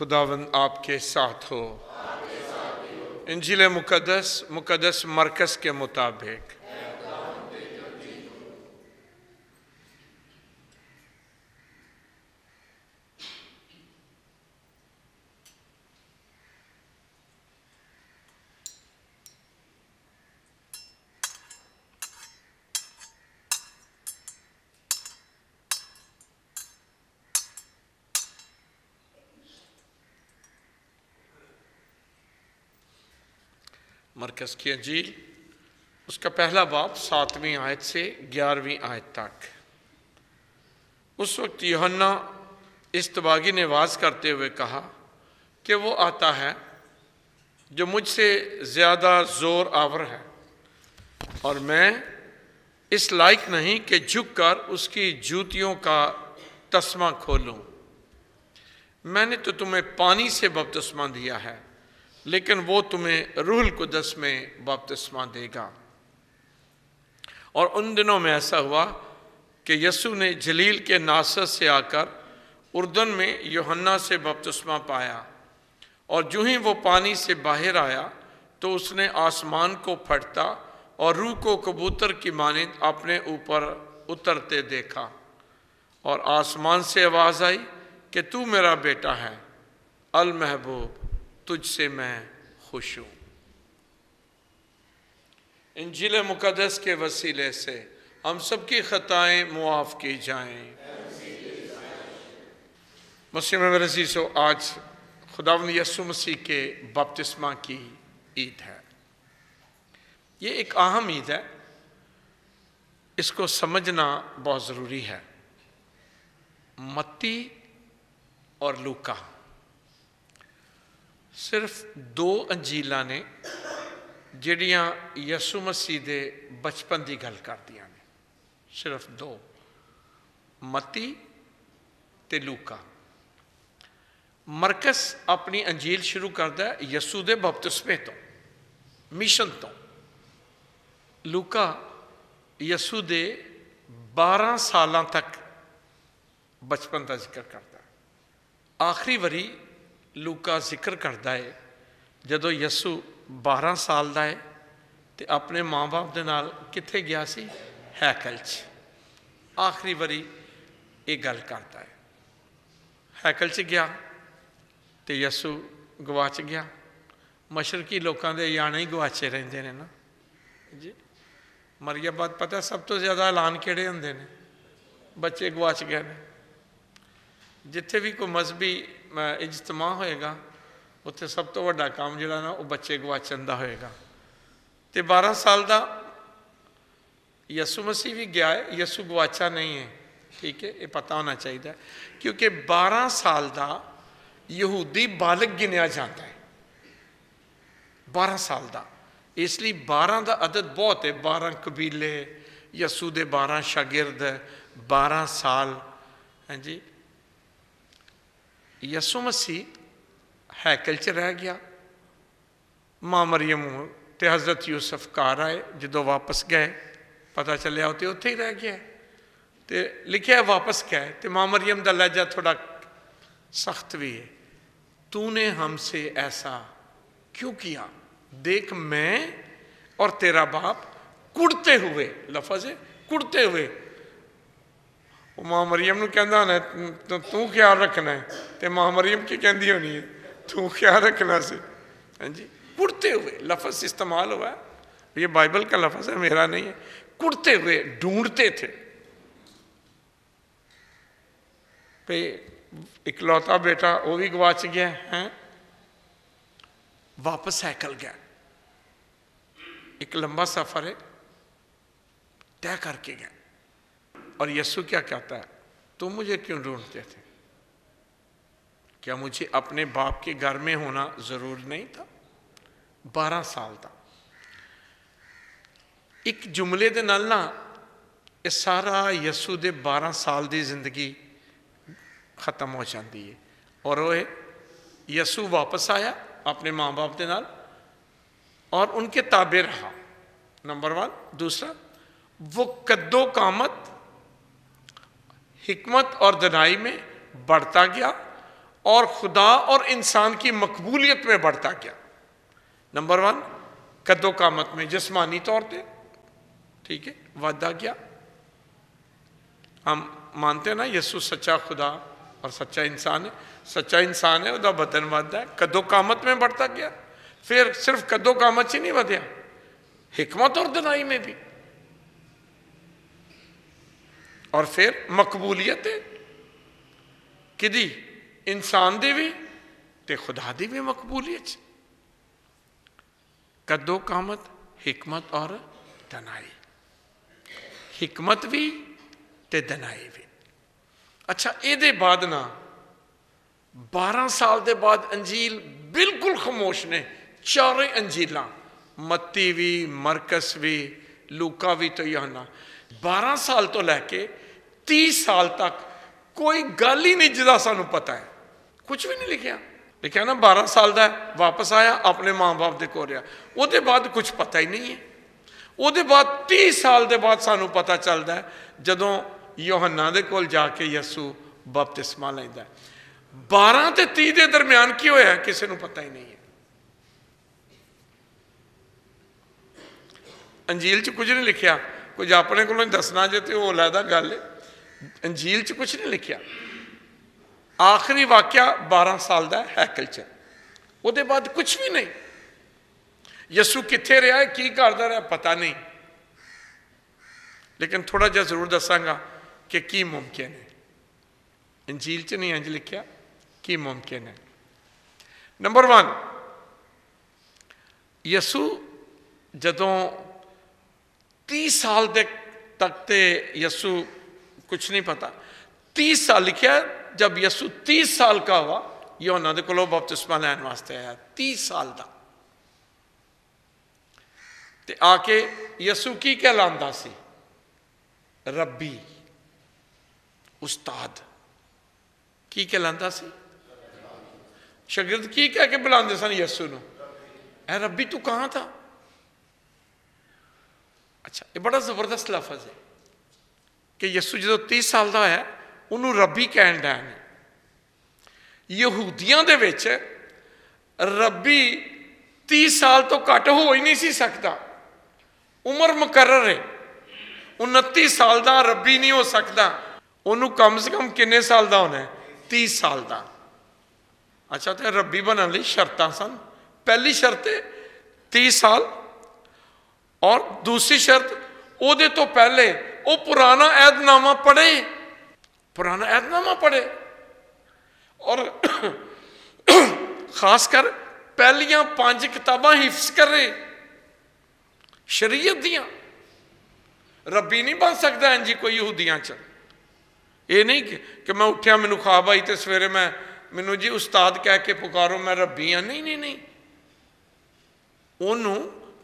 खुदावंद आपके साथ हो। इंजिल मुकदस मुकदस मरकस के मुताबिक। मरकज की अंजील उसका पहला बाप सातवीं आयत से ग्यारहवीं आयत तक। उस वक्त योहन्ना इस तबागी ने वाज करते हुए कहा कि वो आता है जो मुझसे ज़्यादा ज़ोर आवर है और मैं इस लायक नहीं कि झुककर उसकी जूतियों का तस्मा खोलूं। मैंने तो तुम्हें पानी से बपतस्मा दिया है। लेकिन वो तुम्हें रूहल कुदस में बपतिस्मा देगा। और उन दिनों में ऐसा हुआ कि यसु ने जलील के नासर से आकर उर्दन में योहन्ना से बपतिस्मा पाया और जो ही वो पानी से बाहर आया तो उसने आसमान को फटता और रूह को कबूतर की मानिंद अपने ऊपर उतरते देखा और आसमान से आवाज़ आई कि तू मेरा बेटा है अल महबूब तुझसे मैं खुश हूँ। इंजिल मुकदस के वसीले से हम सबकी ख़ताएँ मुआफ़ की जाएँ। मुस्लिम रज़ी सो आज खुदावन यसु मसीह के बपतिस्मा की ईद है। ये एक अहम ईद है। इसको समझना बहुत ज़रूरी है। मत्ती और लूका। ਸਿਰਫ ਦੋ ਅੰਜੀਲਾਂ ਨੇ ਜਿਹੜੀਆਂ ਯਿਸੂ ਮਸੀਹ ਦੇ ਬਚਪਨ ਦੀ ਗੱਲ ਕਰਦੀਆਂ ਨੇ। ਸਿਰਫ ਦੋ। ਮਤੀ ਤੇ ਲੂਕਾ। ਮਰਕਸ ਆਪਣੀ ਅੰਜੀਲ ਸ਼ੁਰੂ ਕਰਦਾ ਯਿਸੂ ਦੇ ਬਪਤਿਸਮੇ ਤੋਂ, ਮਿਸ਼ਨ ਤੋਂ। ਲੂਕਾ ਯਿਸੂ ਦੇ 12 ਸਾਲਾਂ ਤੱਕ ਬਚਪਨ ਦਾ ਜ਼ਿਕਰ ਕਰਦਾ ਆਖਰੀ ਵਾਰੀ ਲੂਕਾ ਜ਼ਿਕਰ ਕਰਦਾ ਹੈ ਜਦੋਂ ਯਸੂ 12 ਸਾਲ ਦਾ ਹੈ ਤੇ ਆਪਣੇ ਮਾਂ-ਬਾਪ ਦੇ ਨਾਲ ਕਿੱਥੇ ਗਿਆ ਸੀ? ਹੈਕਲ 'ਚ। ਆਖਰੀ ਵਾਰੀ ਇਹ ਗੱਲ ਕਰਦਾ ਹੈ ਹੈਕਲ 'ਚ ਗਿਆ ਤੇ ਯਸੂ ਗਵਾਚ ਗਿਆ। ਮਸ਼ਰਕੀ ਲੋਕਾਂ ਦੇ ਯਾਣੇ ਹੀ ਗਵਾਚੇ ਰਹਿੰਦੇ ਨੇ ਨਾ। ਜੀ। ਮਰੀਆ ਬਾਤ ਪਤਾ ਸਭ ਤੋਂ ਜ਼ਿਆਦਾ ਐਲਾਨ ਕਿਹੜੇ ਹੁੰਦੇ ਨੇ? ਬੱਚੇ ਗਵਾਚ ਗਏ ਨੇ। ਜਿੱਥੇ ਵੀ ਕੋਈ ਮਜ਼ਬੀ ਇਜਤਮਾ ਹੋਏਗਾ, ਉੱਥੇ ਸਭ ਤੋਂ ਵੱਡਾ ਕੰਮ ਜਿਹੜਾ ਨਾ, ਉਹ ਬੱਚੇ ਗਵਾਚਣ ਦਾ ਹੋਏਗਾ। ਤੇ 12 ਸਾਲ ਦਾ ਯਸੂ ਮਸੀਹ ਵੀ ਗਿਆ ਹੈ, ਯਸੂ ਗਵਾਚਾ ਨਹੀਂ ਹੈ, ਠੀਕ ਹੈ, ਇਹ ਪਤਾ ਹੋਣਾ ਚਾਹੀਦਾ ਕਿਉਂਕਿ 12 ਸਾਲ ਦਾ ਯਹੂਦੀ ਬਾਲਗ ਗਿਣਿਆ ਜਾਂਦਾ ਹੈ। 12 ਸਾਲ ਦਾ। ਇਸ ਲਈ 12 ਦਾ ਅਦਦ ਬਹੁਤ ਹੈ 12 ਕਬੀਲੇ, ਯਸੂ ਦੇ 12 ਸ਼ਾਗਿਰਦ 12 ਸਾਲ, ਹਾਂਜੀ। ਯਸੂ ਮਸੀਹ ਹੈਕਲ 'ਚ ਰਹਿ ਗਿਆ ਮਾਂ ਮਰੀਮ ਤੇ ਹਜ਼ਰਤ ਯੂਸਫ ਘਰ ਆਏ ਜਦੋਂ ਵਾਪਸ ਗਏ ਪਤਾ ਚੱਲਿਆ ਉਹ ਤੇ ਉੱਥੇ ਹੀ ਰਹਿ ਗਿਆ ਤੇ ਲਿਖਿਆ ਵਾਪਸ ਗਏ ਤੇ ਮਾਂ ਮਰੀਮ ਦਾ ਲਹਿਜਾ ਥੋੜਾ सख्त भी है तूने हमसे ऐसा क्यों किया देख मैं और तेरा बाप कुड़ते हुए लफज है कुड़ते हुए ਉਹ ਮਾਂ ਮਰੀਮ ਨੂੰ ਕਹਿੰਦਾ ਨਾ ਤੂੰ ਖਿਆਲ ਰੱਖਣਾ ਹੈ ਤੇ ਮਾਂ ਮਰੀਮ ਕੀ ਕਹਿੰਦੀ ਹੋਣੀ ਹੈ ਤੂੰ ਖਿਆਲ ਰੱਖਣਾ ਸੀ ਹਾਂਜੀ कुड़ते हुए लफ्ज़ इस्तेमाल हुआ है ये बाइबल का लफ्ज़ है मेरा नहीं है कुड़ते हुए ढूंढते थे पे इकलौता बेटा वो भी गवाच गया है वापस साइकिल गया एक लंबा सफर है तय करके गया और यस्सु क्या कहता है तुम मुझे क्यों ढूंढते थे क्या मुझे अपने बाप के घर में होना जरूर नहीं था बारह साल था ਇੱਕ ਜੁਮਲੇ ਦੇ ਨਾਲ ਨਾ ਇਹ ਸਾਰਾ ਯਸੂ ਦੇ 12 ਸਾਲ ਦੀ ਜ਼ਿੰਦਗੀ ਖਤਮ ਹੋ ਜਾਂਦੀ ਹੈ ਔਰ ਉਹ ਯਸੂ ਵਾਪਸ ਆਇਆ ਆਪਣੇ ਮਾਂ-ਬਾਪ ਦੇ ਨਾਲ और उनके ताबे रहा नंबर वन दूसरा वो कद्दो कामत हिकमत और दनाई में बढ़ता गया और खुदा और इंसान की मकबूलियत में बढ़ता गया। नंबर वन कद्दो कामत में जिसमानी तौर पर ठीक है, वादा गया। हम मानते हैं ना यसु सच्चा खुदा और सच्चा इंसान है। सच्चा इंसान है वह बदन वादा है। कद्दो कामत में बढ़ता गया। फिर सिर्फ़ कद्दो कामत ही नहीं बढ़िया, हिकमत और दनाई में भी। और फिर मकबूलीਅत ਕਿਦੀ ਇਨਸਾਨ ਦੀ ਵੀ ਤੇ ਖੁਦਾ ਦੀ ਵੀ ਮਕਬੂਲੀਅਤ ਕਦੋ ਕਾਮਤ, ਹਕਮਤ ਔਰ ਦਨਾਈ ਹਕਮਤ ਵੀ ਤੇ ਦਨਾਈ ਵੀ। ਅੱਛਾ, ਇਹਦੇ ਬਾਅਦ ਨਾ 12 ਸਾਲ ਦੇ ਬਾਅਦ ਅੰਜੀਲ ਬਿਲਕੁਲ ਖਮੋਸ਼ ਨੇ, ਚਾਰੇ ਅੰਜੀਲਾਂ। ਮੱਤੀ ਵੀ, ਮਰਕਸ ਵੀ, ਲੂਕਾ ਵੀ ਤੇ ਯਹਨਾ। 12 ਸਾਲ ਤੋਂ ਲੈ ਕੇ 30 ਸਾਲ ਤੱਕ ਕੋਈ ਗੱਲ ਹੀ ਨਹੀਂ ਜਿਹਦਾ ਸਾਨੂੰ ਪਤਾ ਹੈ। ਕੁਝ ਵੀ ਨਹੀਂ ਲਿਖਿਆ। ਲਿਖਿਆ ਨਾ 12 ਸਾਲ ਦਾ ਵਾਪਸ ਆਇਆ, ਆਪਣੇ ਮਾਂ-ਬਾਪ ਦੇ ਕੋਲ ਰਿਹਾ। ਉਹਦੇ ਬਾਅਦ ਕੁਝ ਪਤਾ ਹੀ ਨਹੀਂ ਹੈ। ਉਹਦੇ ਬਾਅਦ 30 ਸਾਲ ਦੇ ਬਾਅਦ ਸਾਨੂੰ ਪਤਾ ਚੱਲਦਾ ਹੈ, ਜਦੋਂ ਯੋਹੰਨਾ ਦੇ ਕੋਲ ਜਾ ਕੇ ਯਸੂ ਬਪਤਿਸਮਾ ਲੈਂਦਾ 12 ਤੇ 30 ਦੇ ਦਰਮਿਆਨ ਕੀ ਹੋਇਆ ਕਿਸੇ ਨੂੰ ਪਤਾ ਹੀ ਨਹੀਂ ਹੈ। ਅੰਜੀਲ 'ਚ ਕੁਝ ਨਹੀਂ ਲਿਖਿਆ। ਕੁਝ ਆਪਣੇ ਕੋਲੋਂ ਦੱਸਣਾ ਜੇ ਤੇ ਉਹ ਲੈਦਾ ਗੱਲ ਹੈ। अंजील च कुछ नहीं लिखा आखिरी वाक्य बारह साल का हैकल च वो बाद कुछ भी नहीं। यसू कितने रहा है, की करता रहा पता नहीं। लेकिन थोड़ा जहा ज़रूर दसागा कि की मुमकिन है। इंजील च नहीं इंज लिखा की मुमकिन है। नंबर वन यसू जदों तीस साल तक ते यसू कुछ नहीं पता। तीस साल लिखा जब यसु तीस साल का हुआ, योना के को बपतिस्मा लैन वास्ते आया। तीस साल का आके यसू की कहलाता सी? रब्बी, उस्ताद। की कहलाता सी? शगिर्द की कह के बुलाते सन यसू न? रब्बी, तू कहाँ था? अच्छा ये बड़ा ज़बरदस्त लफज है। ਕਿ ਯਿਸੂ ਜਦੋਂ 30 ਸਾਲ ਦਾ ਹੋਇਆ, ਉਹਨੂੰ ਰੱਬੀ ਕਹਿਣ ਦਾ ਹੈ ਯਹੂਦੀਆਂ ਦੇ ਵਿੱਚ ਰੱਬੀ 30 ਸਾਲ ਤੋਂ ਘੱਟ ਹੋ ਹੀ ਨਹੀਂ ਸੀ ਸਕਦਾ। ਉਮਰ ਮੁਕਰਰ ਹੈ 29 ਸਾਲ ਦਾ ਰੱਬੀ ਨਹੀਂ ਹੋ ਸਕਦਾ। ਉਹਨੂੰ ਕਮ ਸੇ ਕਮ ਕਿੰਨੇ ਸਾਲ ਦਾ ਹੋਣਾ? 30 ਸਾਲ ਦਾ। ਅੱਛਾ, ਤੇ ਰੱਬੀ ਬਣਨ ਲਈ ਸ਼ਰਤਾਂ ਸਨ। ਪਹਿਲੀ ਸ਼ਰਤ 30 ਸਾਲ ਔਰ ਦੂਸਰੀ ਸ਼ਰਤ ਉਹਦੇ ਤੋਂ ਪਹਿਲੇ ਉਹ ਪੁਰਾਣਾ ਐਦਨਾਮਾ ਪੜ੍ਹੇ ਪੁਰਾਣਾ ਐਦਨਾਮਾ ਪੜ੍ਹੇ ਔਰ ਖਾਸ ਕਰ ਪਹਿਲੀਆਂ ਪੰਜ ਕਿਤਾਬਾਂ ਹਿਫਜ਼ ਕਰੇ ਸ਼ਰੀਅਤ ਦੀਆਂ ਰੱਬੀ ਨਹੀਂ ਬਣ ਸਕਦਾ ਇੰਜ ਕੋਈ ਯਹੂਦੀਆਂ ਚ ਇਹ ਨਹੀਂ ਕਿ ਮੈਂ ਉੱਠਿਆ ਮੈਨੂੰ ਖਾਬ ਆਈ ਤੇ ਸਵੇਰੇ ਮੈਂ ਮੈਨੂੰ ਜੀ ਉਸਤਾਦ ਕਹਿ ਕੇ ਪੁਕਾਰੋ ਮੈਂ ਰੱਬੀ ਆ ਨਹੀਂ ਨਹੀਂ ਨਹੀਂ ਉਹਨੂੰ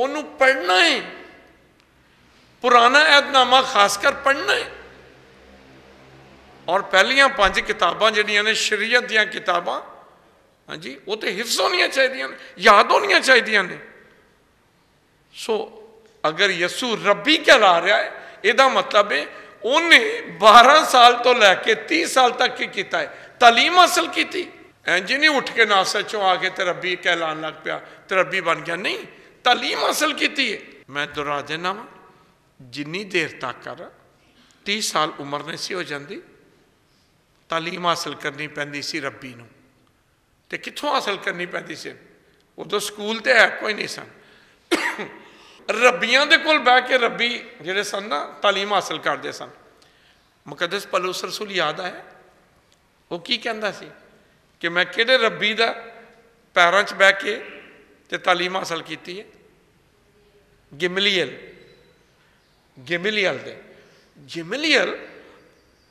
ओनू पढ़ना है। पुराना ऐतनामा खासकर पढ़ना है। और पहलिया पाँच किताबा शरीयत दिताबा हाँ जी, वो तो हिफ्स होनी चाहिए याद होनी चाहिए ने। सो, अगर यसू रबी कहला रहा है यदा मतलब है उन्हें बारह साल तो लैके तीस साल तक की किया है, तालीम हासिल की इंज नहीं उठ के ना सचो आके तो रबी कहलान लग पाया तो रबी बन गया। नहीं हासिल की है। मैं दोहरा देना वा जिनी देर तक कर, तीस साल उम्र नहीं सी हो जाती तालीम हासिल करनी पैंती सी रब्बी न। तो कितों हासिल करनी पैंती सी? उदो स्कूल तो है, कोई नहीं सन। रबिया के कोल बह के रबी जोड़े सन ना, तालीम हासिल करते सन। मुकदस पलूस रसूल याद आया? वो की कहता सी? कि मैं कि रबी का पैरों च बह के तो ਤੇ ਤਾਲੀਮ ਹਾਸਲ ਕੀਤੀ ਹੈ। ਗਿਮਲੀਅਲ ਗਿਮਲੀਅਲ ਦੇ। ਗਿਮਲੀਅਲ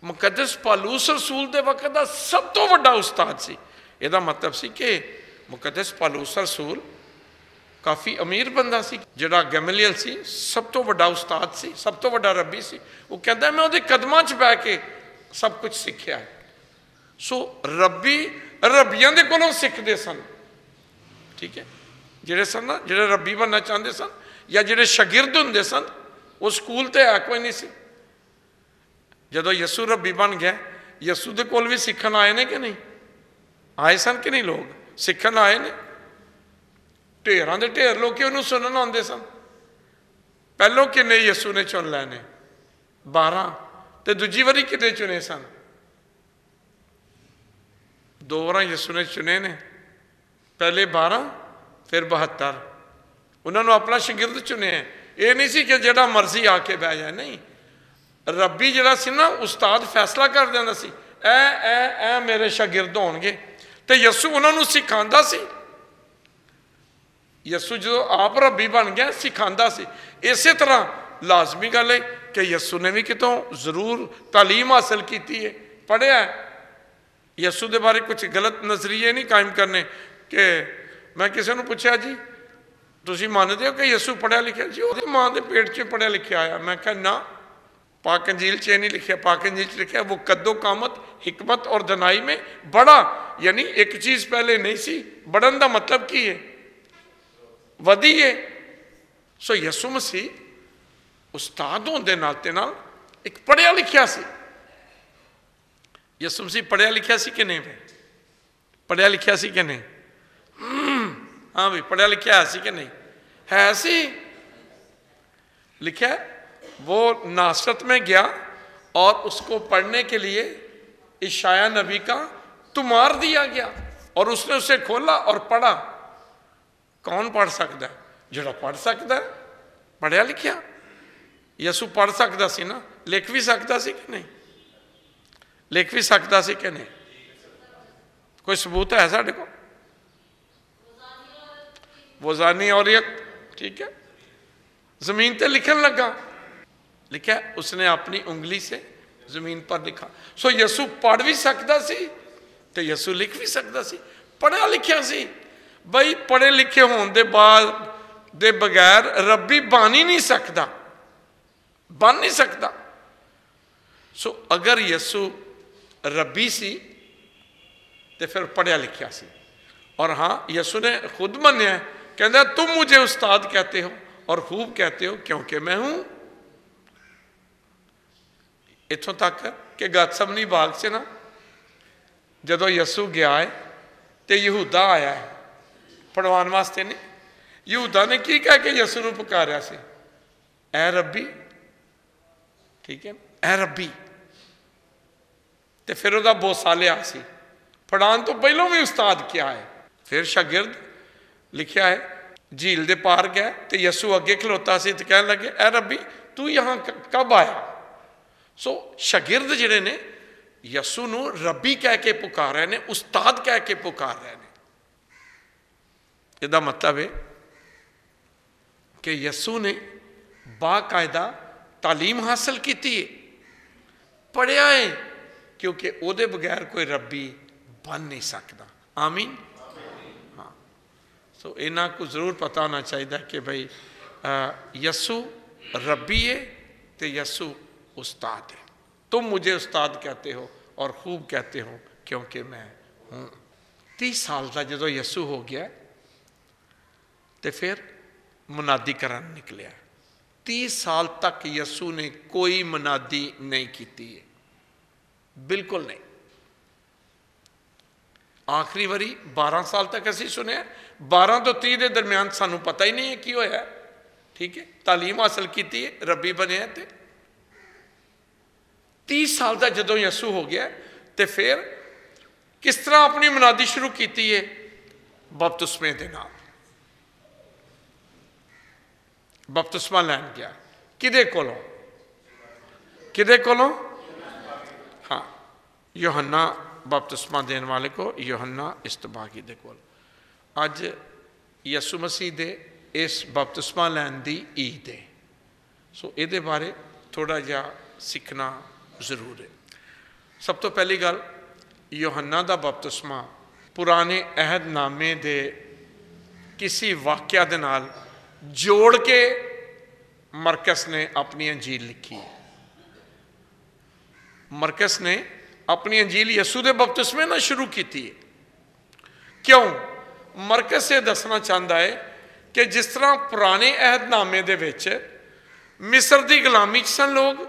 ਮੁਕੱਦਸ ਪਾਲੂਸ ਰਸੂਲ ਦੇ ਵਕਤ ਦਾ ਸਭ ਤੋਂ ਵੱਡਾ ਉਸਤਾਦ ਸੀ। ਇਹਦਾ ਮਤਲਬ ਸੀ ਕਿ ਮੁਕੱਦਸ ਪਾਲੂਸ ਰਸੂਲ ਕਾਫੀ ਅਮੀਰ ਬੰਦਾ ਸੀ, ਜਿਹੜਾ ਗੈਮਲੀਅਲ ਸੀ, ਸਭ ਤੋਂ ਵੱਡਾ ਉਸਤਾਦ ਸੀ, ਸਭ ਤੋਂ ਵੱਡਾ ਰੱਬੀ ਸੀ। ਉਹ ਕਹਿੰਦਾ, ਮੈਂ ਉਹਦੇ ਕਦਮਾਂ 'ਚ ਬੈ ਕੇ ਸਭ ਕੁਝ ਸਿੱਖਿਆ ਸੋ ਰੱਬੀ ਰੱਬੀਆਂ ਦੇ ਕੋਲੋਂ ਸਿੱਖਦੇ ਸਨ। ਠੀਕ ਹੈ। ਜਿਹੜੇ ਸਨ ਜਿਹੜੇ ਰੱਬੀ ਬਣਨਾ ਚਾਹੁੰਦੇ ਸਨ ਜਾਂ ਜਿਹੜੇ ਸ਼ਾਗਿਰਦ ਹੁੰਦੇ ਸਨ ਉਹ ਸਕੂਲ ਤੇ ਆ ਕੋਈ ਨਹੀਂ ਸੀ ਜਦੋਂ ਯਸੂ ਰੱਬੀ ਬਣ ਗਿਆ ਯਸੂ ਦੇ ਕੋਲ ਵੀ ਸਿੱਖਣ ਆਏ ਨੇ ਕਿ ਨਹੀਂ ਆਏ ਸਨ ਕਿ ਨਹੀਂ ਲੋਕ ਸਿੱਖਣ ਆਏ ਨੇ ਢੇਰਾਂ ਦੇ ਢੇਰ ਲੋਕੀ ਉਹਨੂੰ ਸੁਣਨ ਆਉਂਦੇ ਸਨ ਪਹਿਲੋਂ ਕਿੰਨੇ ਯਸੂ ਨੇ ਚੁਣ ਲੈਣੇ 12 ਤੇ ਦੂਜੀ ਵਾਰੀ ਕਿੰਨੇ ਚੁਣੇ ਸਨ ਦੋ ਵਾਰਾਂ ਯਿਸੂ ਨੇ ਚੁਣੇ ਨੇ ਪਹਿਲੇ 12 ਫਿਰ 72 ਉਹਨਾਂ ਨੂੰ ਆਪਣਾ ਸ਼ਾਗਿਰਦ ਚੁਣਿਆ ਇਹ ਨਹੀਂ ਸੀ ਕਿ ਜਿਹੜਾ ਮਰਜ਼ੀ ਆ ਕੇ ਬਹਿ ਜਾਏ ਨਹੀਂ ਰੱਬੀ ਜਿਹੜਾ ਸੀ ਨਾ ਉਸਤਾਦ ਫੈਸਲਾ ਕਰ ਦਿੰਦਾ ਸੀ ਐ ਐ ਐ ਮੇਰੇ ਸ਼ਾਗਿਰਦ ਹੋਣਗੇ ਤੇ ਯਿਸੂ ਉਹਨਾਂ ਨੂੰ ਸਿਖਾਉਂਦਾ ਸੀ ਯਿਸੂ ਜਦੋਂ ਆਪ ਰੱਬੀ ਬਣ ਗਿਆ ਸਿਖਾਉਂਦਾ ਸੀ ਇਸੇ ਤਰ੍ਹਾਂ ਲਾਜ਼ਮੀ ਗੱਲ ਹੈ ਕਿ ਯਿਸੂ ਨੇ ਵੀ ਕਿਤੋਂ ਜ਼ਰੂਰ ਤਾਲੀਮ ਹਾਸਲ ਕੀਤੀ ਹੈ ਪੜਿਆ ਯਿਸੂ ਦੇ ਬਾਰੇ ਕੁਝ ਗਲਤ ਨਜ਼ਰੀਏ ਨਹੀਂ ਕਾਇਮ ਕਰਨੇ ਕਿ ਮੈਂ ਕਿਸੇ ਨੂੰ ਪੁੱਛਿਆ ਜੀ ਤੁਸੀਂ ਮੰਨਦੇ ਹੋ ਕਿ ਯਿਸੂ ਪੜਿਆ ਲਿਖਿਆ ਜੀ ਉਹਦੀ ਮਾਂ ਦੇ ਪੇਟ 'ਚ ਪੜਿਆ ਲਿਖਿਆ ਆਇਆ ਮੈਂ ਕਿਹਾ ਨਾ पाक अंजील च नहीं लिखा पाक अंजील च लिखा वो कद्दो कामत हिकमत और दनाई में बड़ा यानी एक चीज पहले नहीं सी बढ़न का मतलब की है वधी है सो यसु मसीह उस्ताद होने नाते नाल एक पढ़िया लिखिया सी यसु मसीह पढ़िया लिखिया सी कि नहीं भाई पढ़िया लिखिया सी कि नहीं हाँ भाई पढ़िया लिखा है सी कि नहीं? है सी लिखा वो नासरत में गया और उसको पढ़ने के लिए ईशाया नबी का तुमार दिया गया और उसने उसे खोला और पढ़ा। कौन पढ़ सकता है? जोड़ा पढ़ सकता है? पढ़िया लिखिया यसु पढ़ सकता सी ना? लिख भी सकता सी कि नहीं? लिख भी सकता सी कि नहीं? कोई सबूत है साढ़े को? वजानी और एक ठीक है जमीन ते लिखन लगा लिखा उसने अपनी उंगली से ਜ਼ਮੀਨ ਪਰ ਲਿਖਾ ਸੋ ਯਸੂ ਪੜ ਵੀ ਸਕਦਾ ਸੀ ਤੇ ਯਸੂ ਲਿਖ ਵੀ ਸਕਦਾ ਸੀ ਪੜਿਆ ਲਿਖਿਆ ਸੀ ਬਈ ਪੜੇ ਲਿਖੇ ਹੋਣ ਦੇ ਬਾਅਦ ਦੇ ਬਗੈਰ ਰੱਬੀ ਬਣ ਹੀ ਨਹੀਂ ਸਕਦਾ ਬਣ ਨਹੀਂ ਸਕਦਾ ਸੋ ਅਗਰ ਯਸੂ ਰੱਬੀ ਸੀ ਤੇ ਫਿਰ ਪੜਿਆ ਲਿਖਿਆ ਸੀ और हाँ यसु ने खुद मन्या कहता तुम मुझे उस्ताद कहते हो और खूब कहते हो क्योंकि मैं हूं ਇੱਥੋਂ ਤੱਕ ਕਿ ਗਤਸਮਨੀ ਬਾਗ 'ਚ ਨਾ ਜਦੋਂ ਯਸੂ ਗਿਆ ਹੈ ਤੇ ਯਹੂਦਾ ਆਇਆ ਹੈ ਪੜਵਾਉਣ ਵਾਸਤੇ ਨੇ ਯਹੂਦਾ ਨੇ ਕੀ ਕਹਿ ਕੇ ਯਸੂ ਨੂੰ ਪੁਕਾਰਿਆ ਸੀ ਐ ਰੱਬੀ ਠੀਕ ਹੈ ਐ ਰੱਬੀ ਤੇ ਫਿਰ ਉਹਦਾ ਬੋਸਾ ਲਿਆ ਸੀ ਪੜਾਉਣ ਤੋਂ ਪਹਿਲਾਂ ਵੀ ਉਸਤਾਦ ਕਿਹਾ ਹੈ ਫਿਰ ਸ਼ਾਗਿਰਦ ਲਿਖਿਆ ਹੈ, ਝੀਲ ਦੇ ਪਾਰ ਗਿਆ ਤੇ ਯਸੂ ਅੱਗੇ ਖਲੋਤਾ ਸੀ ਤੇ ਕਹਿਣ ਲੱਗੇ, ਐ ਰੱਬੀ, ਤੂੰ ਯਹਾਂ ਕਬ ਆਇਆ? ਸੋ ਸ਼ਾਗਿਰਦ ਜਿਹੜੇ ਨੇ, ਯਸੂ ਨੂੰ ਰੱਬੀ ਕਹਿ ਕੇ ਪੁਕਾਰ ਰਹੇ ਨੇ, ਉਸਤਾਦ ਕਹਿ ਕੇ ਪੁਕਾਰ ਰਹੇ ਨੇ। ਇਹਦਾ ਮਤਲਬ ਹੈ ਕਿ ਯਸੂ ਨੇ ਬਾਕਾਇਦਾ ਤਾਲੀਮ ਹਾਸਲ ਕੀਤੀ ਹੈ ਪੜਿਆ ਹੈ ਕਿਉਂਕਿ ਉਹਦੇ ਬਗੈਰ ਕੋਈ ਰੱਬੀ ਬਣ ਨਹੀਂ ਸਕਦਾ। ਆਮੀਨ। ਸੋ ਇਹਨਾਂ ਕੋ ਜ਼ਰੂਰ ਪਤਾ ਹੋਣਾ ਚਾਹੀਦਾ ਕਿ ਭਾਈ ਯਸੂ ਰੱਬੀ ਹੈ ਤੇ ਯਸੂ उस्ताद है तुम मुझे उस्ताद कहते हो और खूब कहते हो क्योंकि मैं हूं तीस साल का जो यसू हो गया तो फिर मुनादी करन निकलिया तीस साल तक यसू ने कोई मुनादी नहीं की है बिल्कुल नहीं आखिरी वारी बारह साल तक असी सुने बारह तो तीह के दरम्यान सानू पता ही नहीं है की होया ठीक है तालीम हासिल की रबी बने तो 30 ਸਾਲ ਦਾ ਜਦੋਂ ਯਸੂ ਹੋ ਗਿਆ ਤੇ ਫਿਰ ਕਿਸ ਤਰ੍ਹਾਂ ਆਪਣੀ ਮਨਾਦੀ ਸ਼ੁਰੂ ਕੀਤੀ ਹੈ ਬਪਤਿਸਮੇ ਦੇ ਨਾਲ ਬਪਤਿਸਮਾ ਲੈਣ ਗਿਆ ਕਿਹਦੇ ਕੋਲੋਂ ਕਿਹਦੇ ਕੋਲੋਂ ਹਾਂ ਯੋਹੰਨਾ ਬਪਤਿਸਮਾ ਦੇਣ ਵਾਲੇ ਕੋ ਯੋਹੰਨਾ ਇਸਤਬਾਗੀ ਦੇ ਕੋਲ ਅੱਜ ਯਸੂ ਮਸੀਹ ਦੇ ਇਸ ਬਪਤਿਸਮਾ ਲੈਣ ਦੀ ਈਦ ਹੈ ਸੋ ਇਹਦੇ ਬਾਰੇ ਥੋੜਾ ਜਿਹਾ ਸਿੱਖਣਾ ਜ਼ਰੂਰ ਹੈ ਸਭ ਤੋਂ ਪਹਿਲੀ ਗੱਲ ਯੋਹੰਨਾ ਦਾ ਬਪਤਿਸਮਾ ਪੁਰਾਣੇ ਅਹਿਦਨਾਮੇ ਦੇ ਕਿਸੇ ਵਾਕਿਆ ਦੇ ਨਾਲ ਜੋੜ ਕੇ ਮਰਕਸ ਨੇ ਆਪਣੀ ਅੰਜੀਲ ਲਿਖੀ ਹੈ ਮਰਕਸ ਨੇ ਆਪਣੀ ਅੰਜੀਲ ਯਸੂ ਦੇ ਬਪਤਿਸਮੇ ਨਾਲ ਸ਼ੁਰੂ ਕੀਤੀ ਹੈ ਕਿਉਂ ਮਰਕਸ ਇਹ ਦੱਸਣਾ ਚਾਹੁੰਦਾ ਹੈ ਕਿ ਜਿਸ ਤਰ੍ਹਾਂ ਪੁਰਾਣੇ ਅਹਿਦਨਾਮੇ ਦੇ ਵਿੱਚ ਮਿਸਰ ਦੀ ਗੁਲਾਮੀ 'ਚ ਸਨ ਲੋਕ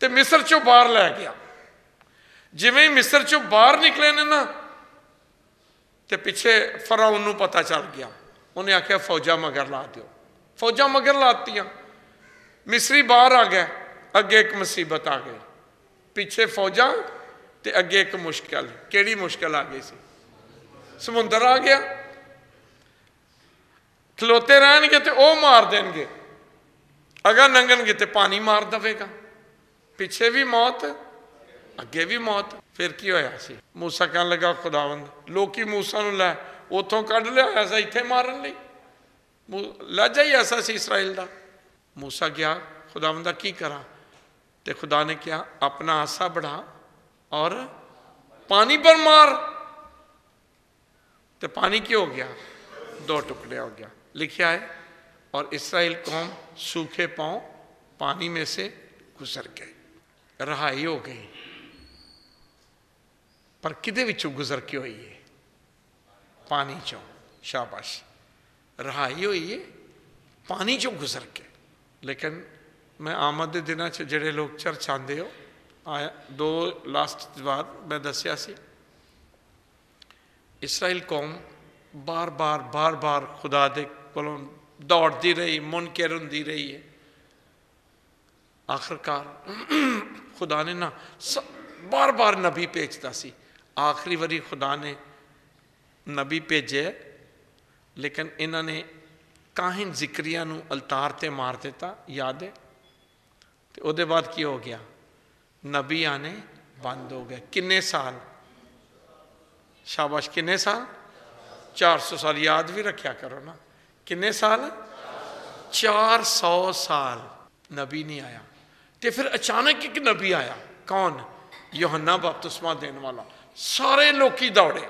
ਤੇ ਮਿਸਰ ਚੋਂ ਬਾਹਰ ਲੈ ਗਿਆ ਜਿਵੇਂ ਹੀ ਮਿਸਰ ਚੋਂ ਬਾਹਰ ਨਿਕਲੇ ਨੇ ਨਾ ਤੇ ਪਿੱਛੇ ਫਰਾਉਨ ਨੂੰ ਪਤਾ ਚੱਲ ਗਿਆ ਉਹਨੇ ਆਖਿਆ ਫੌਜਾਂ ਮਗਰ ਲਾ ਦਿਓ ਫੌਜਾਂ ਮਗਰ ਲਾਤੀਆਂ ਮਿਸਰੀ ਬਾਹਰ ਆ ਗਿਆ ਅੱਗੇ ਇੱਕ ਮੁਸੀਬਤ ਆ ਗਈ ਪਿੱਛੇ ਫੌਜਾਂ ਤੇ ਅੱਗੇ ਇੱਕ ਮੁਸ਼ਕਲ, ਕਿਹੜੀ ਮੁਸ਼ਕਲ ਆ ਗਈ ਸੀ? ਸਮੁੰਦਰ ਆ ਗਿਆ। ਖਲੋਤੇ ਰਹਿਣਗੇ ਤੇ ਉਹ ਮਾਰ ਦੇਣਗੇ। ਅਗਰ ਨੰਗਣਗੇ ਤੇ ਪਾਣੀ ਮਾਰ ਦਵੇਗਾ। ਪਿੱਛੇ ਵੀ ਮੌਤ, ਅੱਗੇ ਵੀ ਮੌਤ। ਫਿਰ ਕੀ ਹੋਇਆ ਸੀ? ਮੂਸਾ ਕਹਿਣ ਲੱਗਾ, ਖੁਦਾਵੰਦ, ਲੋਕੀ ਮੂਸਾ ਨੂੰ ਲੈ ਉਥੋਂ ਕੱਢ ਲਿਆ ਸੀ, ਇੱਥੇ ਮਾਰਨ ਲਈ। ਲਾਜਾ ਹੀ ਐਸਾ ਸੀ ਇਸਰਾਇਲ ਦਾ। ਮੂਸਾ ਗਿਆ, ਖੁਦਾਵੰਦ ਦਾ ਕੀ ਕਰਾਂ? ਤੇ ਖੁਦਾ ਨੇ ਕਿਹਾ, ਆਪਣਾ ਆਸਾ ਬੜਾ और पानी पर मार। तो पानी क्यों हो गया? दो टुकड़े हो गया। लिखा है और इसराइल कौम सूखे पाँव पानी में से गुजर गए रहाई हो गई। पर कि गुजर के हुई है पानी चो, शाबाश। रहाई हुई है पानी चो गुजर के। लेकिन मैं आमद दिना च लोग चर्च आते हो आया दो लास्ट बाद मैं दसिया सी इसराइल कौम बार बार बार बार खुदा दे को दौड़ती रही मुनकर होंगी रही है आखिरकार खुदा ने ना बार बार नबी भेजता सी आखिरी वारी खुदा ने नबी भेजे लेकिन इन्होंने काहिन जिक्रिया अलतार ते मार दिता याद है तो वो बाद की हो गया नबी आने बंद हो गए किन्ने साल शाबाश किन्ने साल 400 ਸਾਲ ਯਾਦ ਵੀ ਰੱਖਿਆ ਕਰੋ ਨਾ ਕਿੰਨੇ ਸਾਲ 400 ਸਾਲ ਨਬੀ ਨਹੀਂ ਆਇਆ ਤੇ ਫਿਰ ਅਚਾਨਕ ਇੱਕ ਨਬੀ ਆਇਆ ਕੌਣ ਯੋਹੰਨਾ ਬਪਤਿਸਮਾ ਦੇਣ ਵਾਲਾ ਸਾਰੇ ਲੋਕੀ ਦੌੜੇ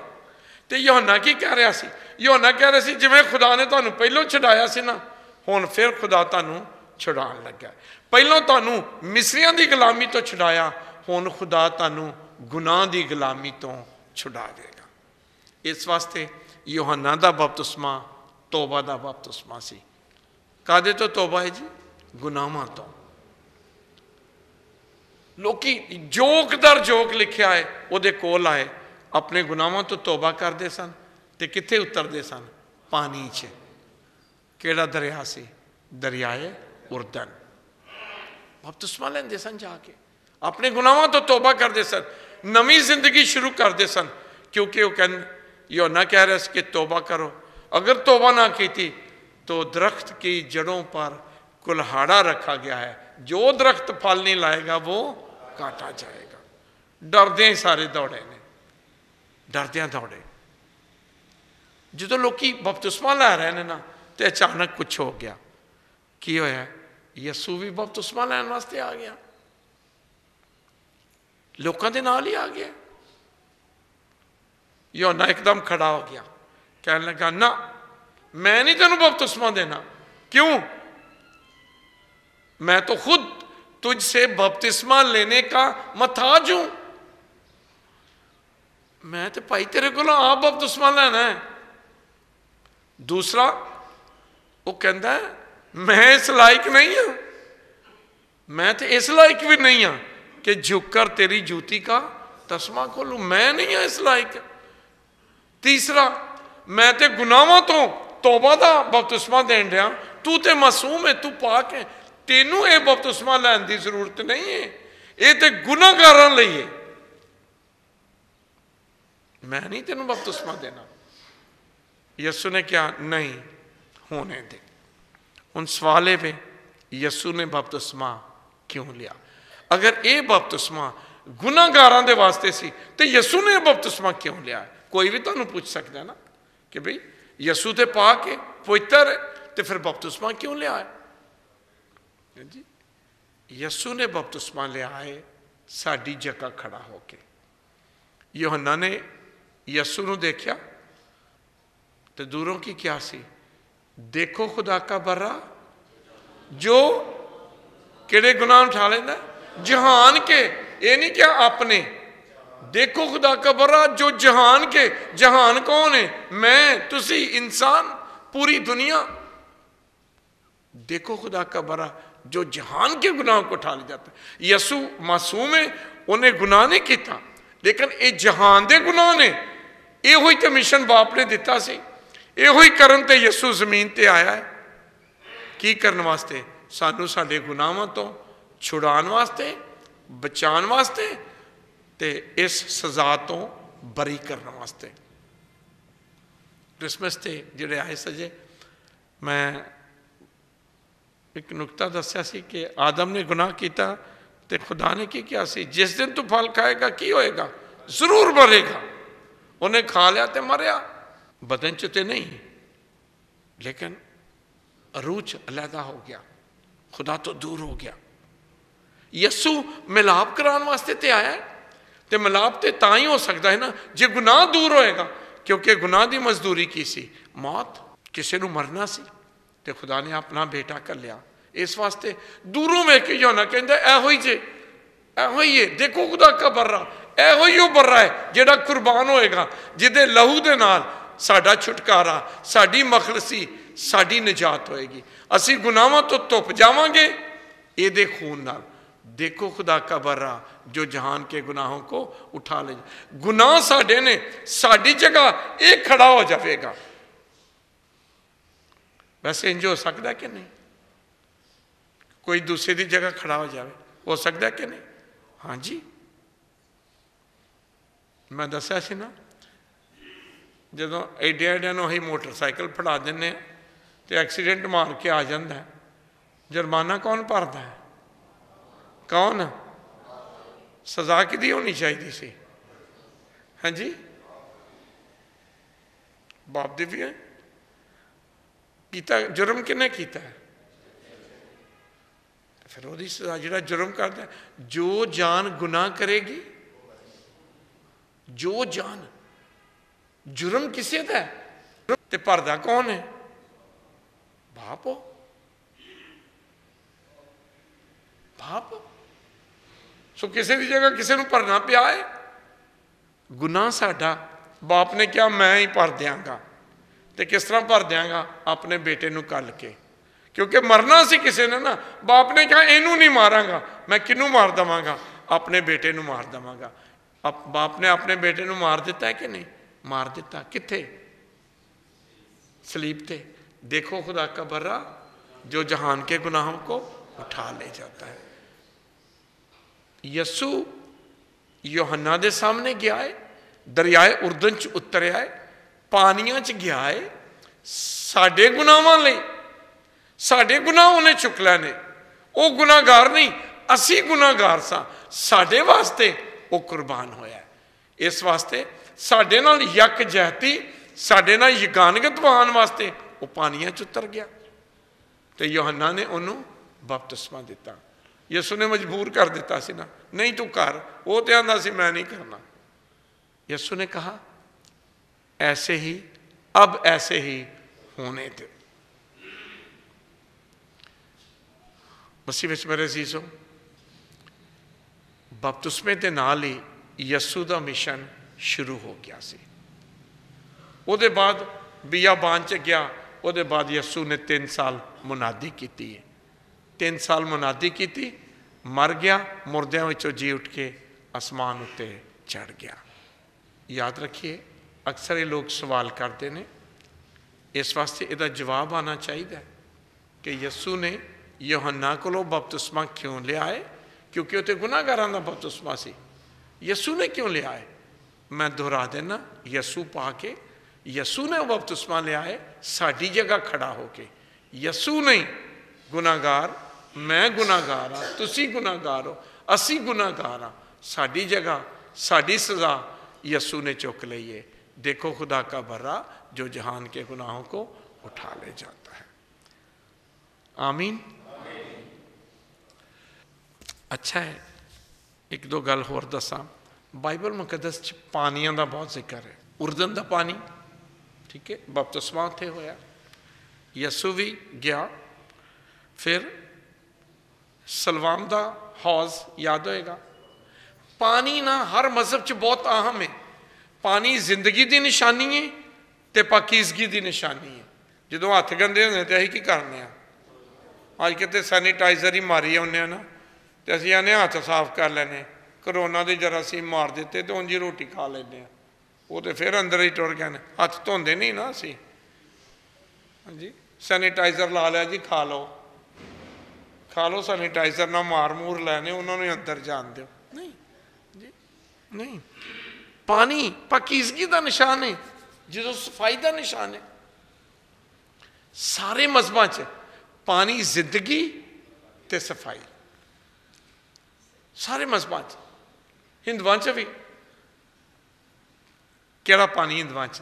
ਤੇ ਯੋਹੰਨਾ ਕੀ ਕਹਿ ਰਿਹਾ ਸੀ ਯੋਹੰਨਾ ਕਹਿ ਰਿਹਾ ਸੀ ਜਿਵੇਂ ਖੁਦਾ ਨੇ ਤੁਹਾਨੂੰ ਪਹਿਲਾਂ ਛਡਾਇਆ ਸੀ ਨਾ ਹੁਣ ਫਿਰ ਖੁਦਾ ਤੁਹਾਨੂੰ ਛੁਡਾਉਣ ਲੱਗਾ ਪਹਿਲਾਂ ਤੁਹਾਨੂੰ ਮਿਸਰੀਆਂ ਦੀ ਗੁਲਾਮੀ ਤੋਂ ਛੁਡਾਇਆ ਹੁਣ ਖੁਦਾ ਤੁਹਾਨੂੰ ਗੁਨਾਹ ਦੀ ਗੁਲਾਮੀ ਤੋਂ ਛੁਡਾ ਦੇਗਾ ਇਸ ਵਾਸਤੇ ਯੋਹੰਨਾ ਦਾ ਬਪਤਿਸਮਾ ਤੋਬਾ ਦਾ ਬਪਤਿਸਮਾ ਸੀ ਕਾਦੇ ਤੋਂ ਤੋਬਾ ਹੈ ਜੀ ਗੁਨਾਹਾਂ ਤੋਂ ਲੋਕੀ ਜੋਕ ਦਰ ਜੋਕ ਲਿਖਿਆ ਹੈ ਉਹਦੇ ਕੋਲ ਆਏ ਆਪਣੇ ਗੁਨਾਹਾਂ ਤੋਂ ਤੋਬਾ ਕਰਦੇ ਸਨ ਤੇ ਕਿੱਥੇ ਉਤਰਦੇ ਸਨ ਪਾਣੀ 'ਚ ਕਿਹੜਾ ਦਰਿਆ ਸੀ ਦਰਿਆਏ ਉਰਦਨ ਬਪਤਿਸਮਾ ਲੈਂਦੇ ਸਨ ਜਾ ਕੇ ਆਪਣੇ ਗੁਨਾਹਾਂ ਤੋਂ ਤੋਬਾ ਕਰਦੇ ਸਨ ਨਵੀਂ ਜ਼ਿੰਦਗੀ ਸ਼ੁਰੂ ਕਰਦੇ ਸਨ ਕਿਉਂਕਿ ਉਹ ਕਹਿੰਦੇ योना कह रहे कि तोबा करो अगर तोबा ना की थी तो दरख्त की जड़ों पर कुल्हाड़ा रखा गया है जो दरख्त फल नहीं लाएगा वो काटा जाएगा डरद ही सारे दौड़े ने डरद दौड़े जो लोग बपतुस्मा लै रहे हैं ना तो अचानक कुछ हो गया की होया यसू भी बपतुस्मा लैन वास्ते आ गया लोगों के नाल ही आ गया योना एकदम खड़ा हो गया कहने लगा ना मैं नहीं तेन बपतिस्मा देना क्यों मैं तो खुद तुझसे बपतिस्मा लेने का मथाज हूँ मैं तो भाई तेरे को आप बपतिस्मा लेना है दूसरा वो कहता है ਮੈਂ ਇਸ ਲਾਇਕ ਨਹੀਂ ਹਾਂ। ਮੈਂ ਤੇ ਇਸ ਲਾਇਕ ਵੀ ਨਹੀਂ ਹਾਂ ਕਿ ਝੁਕਰ ਤੇਰੀ ਜੂਤੀ ਕਾ ਤਸਮਾ ਖੋਲੂ। ਮੈਂ ਨਹੀਂ ਹਾਂ ਇਸ ਲਾਇਕ। ਤੀਸਰਾ, ਮੈਂ ਤੇ ਗੁਨਾਹਾਂ ਤੋਂ ਤੋਬਾ ਦਾ ਬਪਤਿਸਮਾ ਦੇਣ ਰਿਹਾ ਤੂੰ ਤੇ ਮਾਸੂਮ ਹੈ, ਤੂੰ ਪਾਕ ਹੈ। ਤੈਨੂੰ ਇਹ ਬਪਤਿਸਮਾ ਲੈਣ ਦੀ ਜ਼ਰੂਰਤ ਨਹੀਂ ਹੈ। ਇਹ ਤੇ ਗੁਨਾਹਗਾਰਾਂ ਲਈ ਹੈ। ਮੈਂ ਨਹੀਂ ਤੈਨੂੰ ਬਪਤਿਸਮਾ ਦੇਣਾ। ਯਸੂ ਨੇ ਕਿਹਾ, ਨਹੀਂ, ਹੋਣੇ ਦੇ ਹੁਣ ਸਵਾਲ ਇਹ ਵੇ ਯਿਸੂ ਨੇ ਬਪਤਿਸਮਾ ਕਿਉਂ ਲਿਆ ਅਗਰ ਇਹ ਬਪਤਿਸਮਾ ਗੁਨਾਹਗਾਰਾਂ ਦੇ ਵਾਸਤੇ ਸੀ ਤੇ ਯਿਸੂ ਨੇ ਬਪਤਿਸਮਾ ਕਿਉਂ ਲਿਆ ਕੋਈ ਵੀ ਤੁਹਾਨੂੰ ਪੁੱਛ ਸਕਦਾ ਨਾ ਕਿ ਭਈ ਯਸੂ ਤੇ ਪਾ ਕੇ ਪਵਿੱਤਰ ਤੇ ਫਿਰ ਬਪਤਿਸਮਾ ਕਿਉਂ ਲਿਆ ਹੈ ਜੀ ਯਸੂ ਨੇ ਬਪਤਿਸਮਾ ਲਿਆ ਹੈ ਸਾਡੀ ਜਗ੍ਹਾ ਖੜਾ ਹੋ ਕੇ ਯੋਹੰਨਾ ਨੇ ਯਸੂ ਨੂੰ ਦੇਖਿਆ ਤੇ ਦੂਰੋਂ ਕੀ ਕਿਹਾ ਸੀ ਦੇਖੋ ਖੁਦਾ ਦਾ ਬਰਾ ਜੋ ਕਿਹੜੇ ਗੁਨਾਹ ਉਠਾ ਲੈਂਦਾ ਜਹਾਨ ਕੇ ਇਹ ਨਹੀਂ ਕਿ ਆਪਣੇ देखो खुदा का बरा जो जहान के जहान कौन है मैं तुसी इंसान पूरी दुनिया देखो खुदा का बरा जो जहान के गुनाहों को उठा ले जाता है यसु मासूम है उन्हें गुनाह नहीं किया लेकिन ये जहान के गुनाह ने यो तो मिशन बाप ने दिता सी यो करन ते यसु ज़मीन ते आया है। की करने वास्ते? सानू साढ़े गुनाहों तो छुड़ा वास्ते बचा वास्ते, ते इस सजा तो बरी करने वास्ते। क्रिसमस से जोड़े आए सजे, मैं एक नुकता दसिया कि आदम ने गुनाह किया तो खुदा ने की क्या सी? जिस दिन तू फल खाएगा, की होएगा? ज़रूर मरेगा। उन्हें खा लिया तो मरिया बदन च तो नहीं। लेकिन रूह च अलहदा हो गया। खुदा तो दूर हो गया। यसू मिलाप कराने वास्ते तो आया तो मिलाप तो ता ही हो सकता है ना, जो गुनाह दूर होएगा, क्योंकि गुनाह की मजदूरी की सी? मौत किसी मरना सी? तो खुदा ने अपना बेटा कर लिया। इस वास्ते दूरों में कि योना कहता एहो ही जे एहो ही है देखो खुदा का बर्रा एहो ही बर्रा है जोड़ा कुर्बान होएगा, जिदे लहू के नाल साडा छुटकारा, साड़ी मखलसी, साड़ी निजात होएगी। असी गुनाहों तो धुप जावे ये खून नाल, देखो खुदा का बर्रा, जो जहान के गुनाहों को उठा ले। गुनाह साढ़े ने, साड़ी जगह एक खड़ा हो जाएगा वैसे इंज हो सकता कि नहीं? कोई दूसरे की जगह खड़ा हो जाए हो सकता कि नहीं? हाँ जी। मैं दसिया से ना जो एडे एडिया ही मोटरसाइकिल फड़ा दें तो एक्सीडेंट मार के आ जाता है जुर्माना कौन भरता है कौन सजा कि होनी चाहिए सी हाँ जी बाप दी भी है किया जुर्म किने किया है फिर वो सजा जो जुर्म करता है जो जान जुर्म किसे का है? तो भरदा कौन है? बाप हो। बाप सो किसी की जगह किसी को भरना पिया है गुनाह साडा बाप ने क्या, मैं ही भर देंगा तो किस तरह भर देंगा अपने बेटे कल के। क्योंकि मरना सी किसी ने ना, बाप ने कहा इनू नहीं मारांगा। मैं किनू मार देवगा? अपने बेटे मार देवगा। बाप ने अपने बेटे मार दिता मार दिता। कितने सलीब थे देखो खुदा का बर्रा, जो जहान के गुनाहों को उठा ले जाता है। यसु योहन्ना के सामने गया है, दरियाए उर्दन च उतर आए, पानिया च गया है, साढ़े गुनाहों ले, साढ़े गुनाह उन्हें चुक लेने। वो गुनागार नहीं, असी गुनागार सा। साढ़े वास्ते वो कुर्बान होया इस वास्ते साढ़े नाल यक जहती साढ़े नाल यगानगत बहान वास्ते वो पानिया च उतर गया तो योहन्ना ने उन्होंने बपतस्मा दिता यसु ने मजबूर कर दिता सी ना नहीं तू कर वो तो आंदा सी मैं नहीं करना यसु ने कहा ऐसे ही अब ऐसे ही होने दे मसीह मेरे जीजो बपतुस्मे के नाल ही यसु शुरू हो गया सी। वो बाद बिया बान च गया वो बाद यसु ने तीन साल मुनादी की है। तीन साल मुनादी की मर गया मुरद्या जी उठ के आसमान उत्ते चढ़ गया। याद रखिए, अक्सर ये लोग सवाल करते हैं इस वास्ते जवाब आना चाहिए कि यसू ने योहन्ना को बपतुस्मा क्यों लिया है? क्योंकि उतने गुनागार का बपतुस्मा से। यसू ने क्यों लिया मैं दोहरा देना, यसू पा के यसू ने बपतुस्मा लिया है साड़ी जगह खड़ा होके। यसू नहीं, गुनागार, मैं गुनागार हाँ तुम गुनागार हो, असी गुनागार हाँ। साड़ी जगह, साड़ी सजा यसू ने चुक ली है। देखो खुदा का बर्रा, जो जहान के गुनाहों को उठा ले जाता है। आमीन। अच्छा है, एक दो गल होर दसा। ਬਾਈਬਲ ਮੁਕੱਦਸ 'ਚ ਪਾਣੀਆਂ ਦਾ ਬਹੁਤ ਜ਼ਿਕਰ ਹੈ। ਉਰਦਨ ਦਾ ਪਾਣੀ, ਠੀਕ ਹੈ, ਬਪਤਿਸਮਾ ਉੱਥੇ ਹੋਇਆ। ਯਸੂ ਵੀ ਗਿਆ। ਫਿਰ ਸਲਵਾਨ ਦਾ ਹੌਜ਼ ਯਾਦ ਹੋਏਗਾ। ਪਾਣੀ ਨਾ ਹਰ ਮਜ਼ਹਬ 'ਚ ਬਹੁਤ ਅਹਿਮ ਹੈ। ਪਾਣੀ ਜ਼ਿੰਦਗੀ ਦੀ ਨਿਸ਼ਾਨੀ ਹੈ ਤੇ ਪਾਕੀਜ਼ਗੀ ਦੀ ਨਿਸ਼ਾਨੀ ਹੈ। ਜਦੋਂ ਹੱਥ ਗੰਦੇ ਹੁੰਦੇ ਤੇ ਅਸੀਂ ਕੀ ਕਰਨੇ ਆ? ਅੱਜ ਕਿਤੇ ਸੈਨੀਟਾਈਜ਼ਰ ਹੀ ਮਾਰੀ ਆਉਂਦੇ ਆ ਨਾ, ਤੇ ਅਸੀਂ ਆਨੇ ਹੱਥ ਸਾਫ਼ ਕਰ ਲੈਨੇ ਕਰੋਨਾ ਦੇ ਜਰਾ ਅਸੀਂ ਮਾਰ ਦਿੱਤੇ ਤੇ ਉਂਝ ਹੀ ਰੋਟੀ ਖਾ ਲੈਂਦੇ ਆ। ਉਹ ਤੇ ਫਿਰ ਅੰਦਰ ਹੀ ਟੁਰ ਗਏ ਨੇ। ਹੱਥ ਧੋਂਦੇ ਨਹੀਂ ਨਾ ਅਸੀਂ। ਹਾਂਜੀ। ਸੈਨੀਟਾਈਜ਼ਰ ਲਾ ਲਿਆ ਜੀ ਖਾ ਲਓ। ਖਾ ਲਓ ਸੈਨੀਟਾਈਜ਼ਰ ਨਾਲ ਮਾਰ ਮੂਰ ਲੈਣੇ ਉਹਨਾਂ ਨੂੰ ਅੰਦਰ ਜਾਣ ਦਿਓ। ਨਹੀਂ। ਜੀ। ਨਹੀਂ। ਪਾਣੀ ਪਾਕੀਜ਼ਗੀ ਦਾ ਨਿਸ਼ਾਨ ਹੈ। ਜਦੋਂ ਸਫ਼ਾਈ ਦਾ ਨਿਸ਼ਾਨ ਹੈ। ਸਾਰੇ ਮਜ਼ਬਾਂ 'ਚ ਪਾਣੀ ਜ਼ਿੰਦਗੀ ਤੇ ਸਫ਼ਾਈ। ਸਾਰੇ ਮਜ਼ਬਾਂ 'ਚ। ਹਿੰਦੂਆਂ 'ਚ ਵੀ ਕਿਹੜਾ ਪਾਣੀ ਹਿੰਦੂਆਂ 'ਚ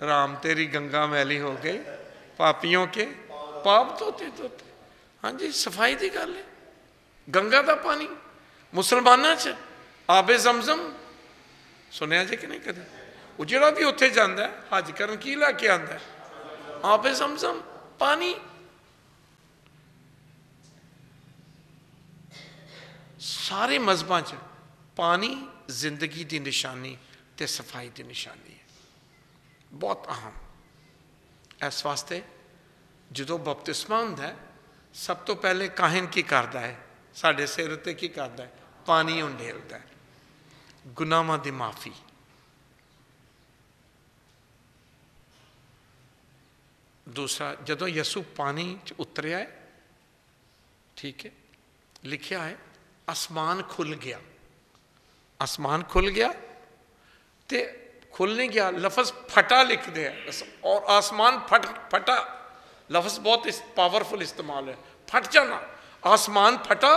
ਰਾਮ ਤੇਰੀ ਗੰਗਾ ਮੈਲੀ ਹੋ ਗਈ ਪਾਪੀਆਂ ਕੇ ਪਾਪ ਧੋਤੇ ਧੋਤੇ ਹਾਂਜੀ ਸਫਾਈ ਦੀ ਗੱਲ ਹੈ ਗੰਗਾ ਦਾ ਪਾਣੀ ਮੁਸਲਮਾਨਾਂ 'ਚ ਆਬੇ ਜ਼ਮਜ਼ਮ ਸੁਣਿਆ ਜੇ ਕਿ ਨਹੀਂ ਕਦੇ ਉਹ ਜਿਹੜਾ ਵੀ ਉੱਥੇ ਜਾਂਦਾ ਹਜ ਕਰਨ ਕੀ ਲੈ ਕੇ ਆਂਦਾ ਆਬੇ ਜ਼ਮਜ਼ਮ ਪਾਣੀ ਸਾਰੇ ਮਜ਼ਬਾਂ 'ਚ ਪਾਣੀ ਜ਼ਿੰਦਗੀ ਦੀ ਨਿਸ਼ਾਨੀ ਤੇ ਸਫਾਈ ਦੀ ਨਿਸ਼ਾਨੀ ਹੈ ਬਹੁਤ ਅਹਮ ਇਸ ਵਾਸਤੇ ਜਦੋਂ ਬਪਤਿਸਮਾ ਹੁੰਦਾ ਹੈ ਸਭ ਤੋਂ ਪਹਿਲੇ ਕਾਹਨ ਕੀ ਕਰਦਾ ਹੈ ਸਾਡੇ ਸਿਰ ਉੱਤੇ ਕੀ ਕਰਦਾ ਹੈ ਪਾਣੀ ਉਂਡੇਲਦਾ ਹੈ ਗੁਨਾਹਾਂ ਦੀ ਮਾਫੀ ਦੂਸਰਾ ਜਦੋਂ ਯਿਸੂ ਪਾਣੀ ਚ ਉਤਰਿਆ ਹੈ ਠੀਕ ਹੈ ਲਿਖਿਆ ਹੈ आसमान खुल गया। आसमान खुल गया ते खुलने गया लफज फटा लिख दे। और आसमान फट फटा। लफज बहुत इस, पावरफुल इस्तेमाल है। फट जाना। आसमान फटा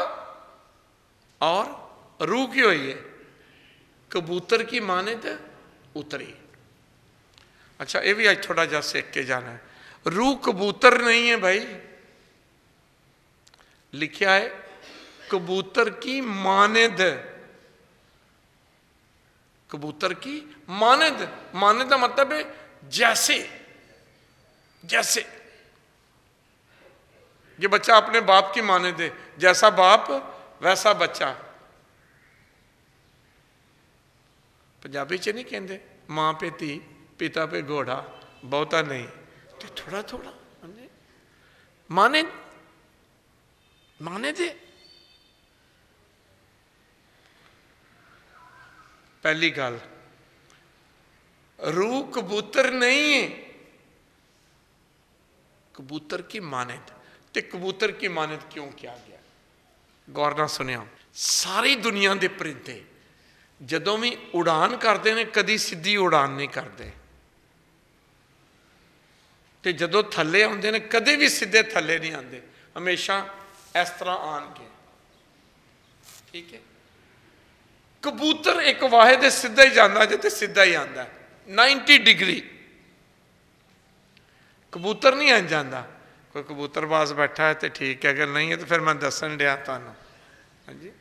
और रूह की हुई है। कबूतर की माने तो उतरी। अच्छा ये भी आज थोड़ा जा सीख के जाना है। रूह कबूतर नहीं है भाई। लिखा है कबूतर की मानद। कबूतर की मानद। मानद का मतलब है जैसे जैसे। ये बच्चा अपने बाप की माने दे जैसा बाप, वैसा बच्चा। पंजाबी च नहीं कहते माँ पे धी पिता पे घोड़ा, बहुता नहीं। तो थोड़ा थोड़ा माने माने दे पहली गल रूह कबूतर नहीं है कबूतर की मानद ਤੇ ਕਬੂਤਰ ਕੀ ਮਾਨਤ ਕਿਉਂ ਕਿਹਾ ਗਿਆ ਗੌਰ ਨਾਲ ਸੁਣਿਆ ਸਾਰੀ ਦੁਨੀਆ ਦੇ ਪਰਿੰਦੇ ਜਦੋਂ ਵੀ ਉਡਾਨ ਕਰਦੇ ਨੇ ਕਦੀ ਸਿੱਧੀ ਉਡਾਨ ਨਹੀਂ ਕਰਦੇ ਤੇ ਜਦੋਂ ਥੱਲੇ ਆਉਂਦੇ ਨੇ ਕਦੇ ਵੀ ਸਿੱਧੇ ਥੱਲੇ ਨਹੀਂ ਆਉਂਦੇ ਹਮੇਸ਼ਾ ਇਸ ਤਰ੍ਹਾਂ ਆਣਗੇ ਠੀਕ ਹੈ ਕਬੂਤਰ ਇੱਕ ਵਾਹੇ ਦੇ ਸਿੱਧਾ ਹੀ ਜਾਂਦਾ ਜੇ ਤੇ ਸਿੱਧਾ ਹੀ ਆਂਦਾ 90 ਡਿਗਰੀ ਕਬੂਤਰ ਨਹੀਂ ਆਂ ਜਾਂਦਾ ਕੋਈ ਕਬੂਤਰਬਾਜ਼ ਬੈਠਾ ਹੈ ਤੇ ਠੀਕ ਹੈ ਅਗਰ ਨਹੀਂ ਹੈ ਤਾਂ ਫਿਰ ਮੈਂ ਦੱਸਣ ਡਿਆ ਤੁਹਾਨੂੰ ਹਾਂਜੀ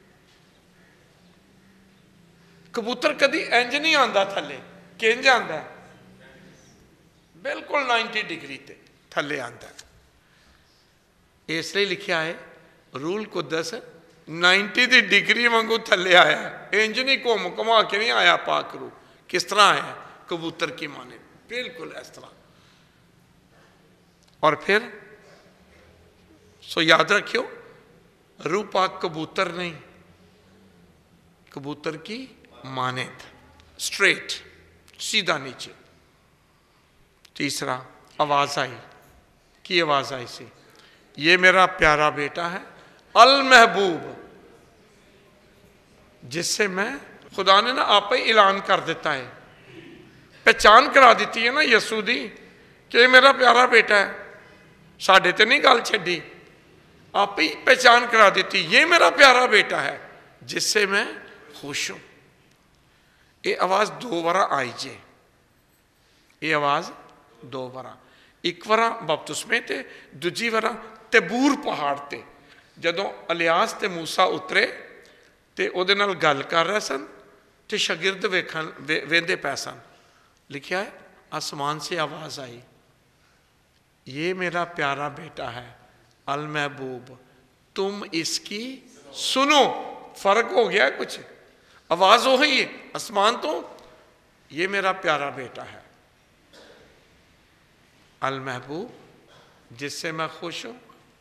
ਕਬੂਤਰ ਕਦੀ ਇੰਜ ਨਹੀਂ ਆਉਂਦਾ ਥੱਲੇ ਕਿੰਜ ਆਉਂਦਾ ਬਿਲਕੁਲ 90 ਡਿਗਰੀ ਤੇ ਥੱਲੇ ਆਉਂਦਾ ਇਸ ਲਈ ਲਿਖਿਆ ਹੈ ਰੂਲ ਕੁਦਸ 90 ਦੀ ਡਿਗਰੀ ਵਾਂਗੂ ਥੱਲੇ ਆਇਆ ਇੰਜ ਨਹੀਂ ਘੁੰਮ ਘੁਮਾ ਕੇ ਨਹੀਂ ਆਇਆ ਪਾਕ ਰੂ ਕਿਸ ਤਰ੍ਹਾਂ ਆਇਆ ਕਬੂਤਰ ਕੀ ਮਾਨੇ ਬਿਲਕੁਲ ਇਸ ਤਰ੍ਹਾਂ और फिर सो याद रखियो रूपा कबूतर नहीं कबूतर की मानेत स्ट्रेट सीधा नीचे तीसरा आवाज आई की आवाज आई सी ये मेरा प्यारा बेटा है अल महबूब जिससे मैं खुदा ने ना आप ही ऐलान कर देता है। पहचान करा दी है ना यसू दी कि मेरा प्यारा बेटा है। साढ़े तो नहीं गल छी आप ही पहचान करा देती, ये मेरा प्यारा बेटा है, जिससे मैं खुश हूँ। ये आवाज़ दो बार आई जे। ये आवाज़ दो बार एक बार बपतुसमे दूजी बार तबूर पहाड़ ते। ਜਦੋਂ ਅਲਿਆਸ ਤੇ ਮੂਸਾ ਉਤਰੇ ਤੇ ਉਹਦੇ ਨਾਲ ਗੱਲ ਕਰ ਰਹੇ ਸਨ ਤੇ ਸ਼ਾਗਿਰਦ ਵੇਖਣ ਵੇਂਦੇ ਪੈ ਸਨ ਲਿਖਿਆ ਹੈ ਆਸਮਾਨ ਸੇ ਆਵਾਜ਼ ਆਈ ये मेरा प्यारा बेटा है अल महबूब तुम इसकी सुनो फर्क हो गया कुछ आवाज हो ही है आसमान तो ये मेरा प्यारा बेटा है अल महबूब जिससे मैं खुश हूं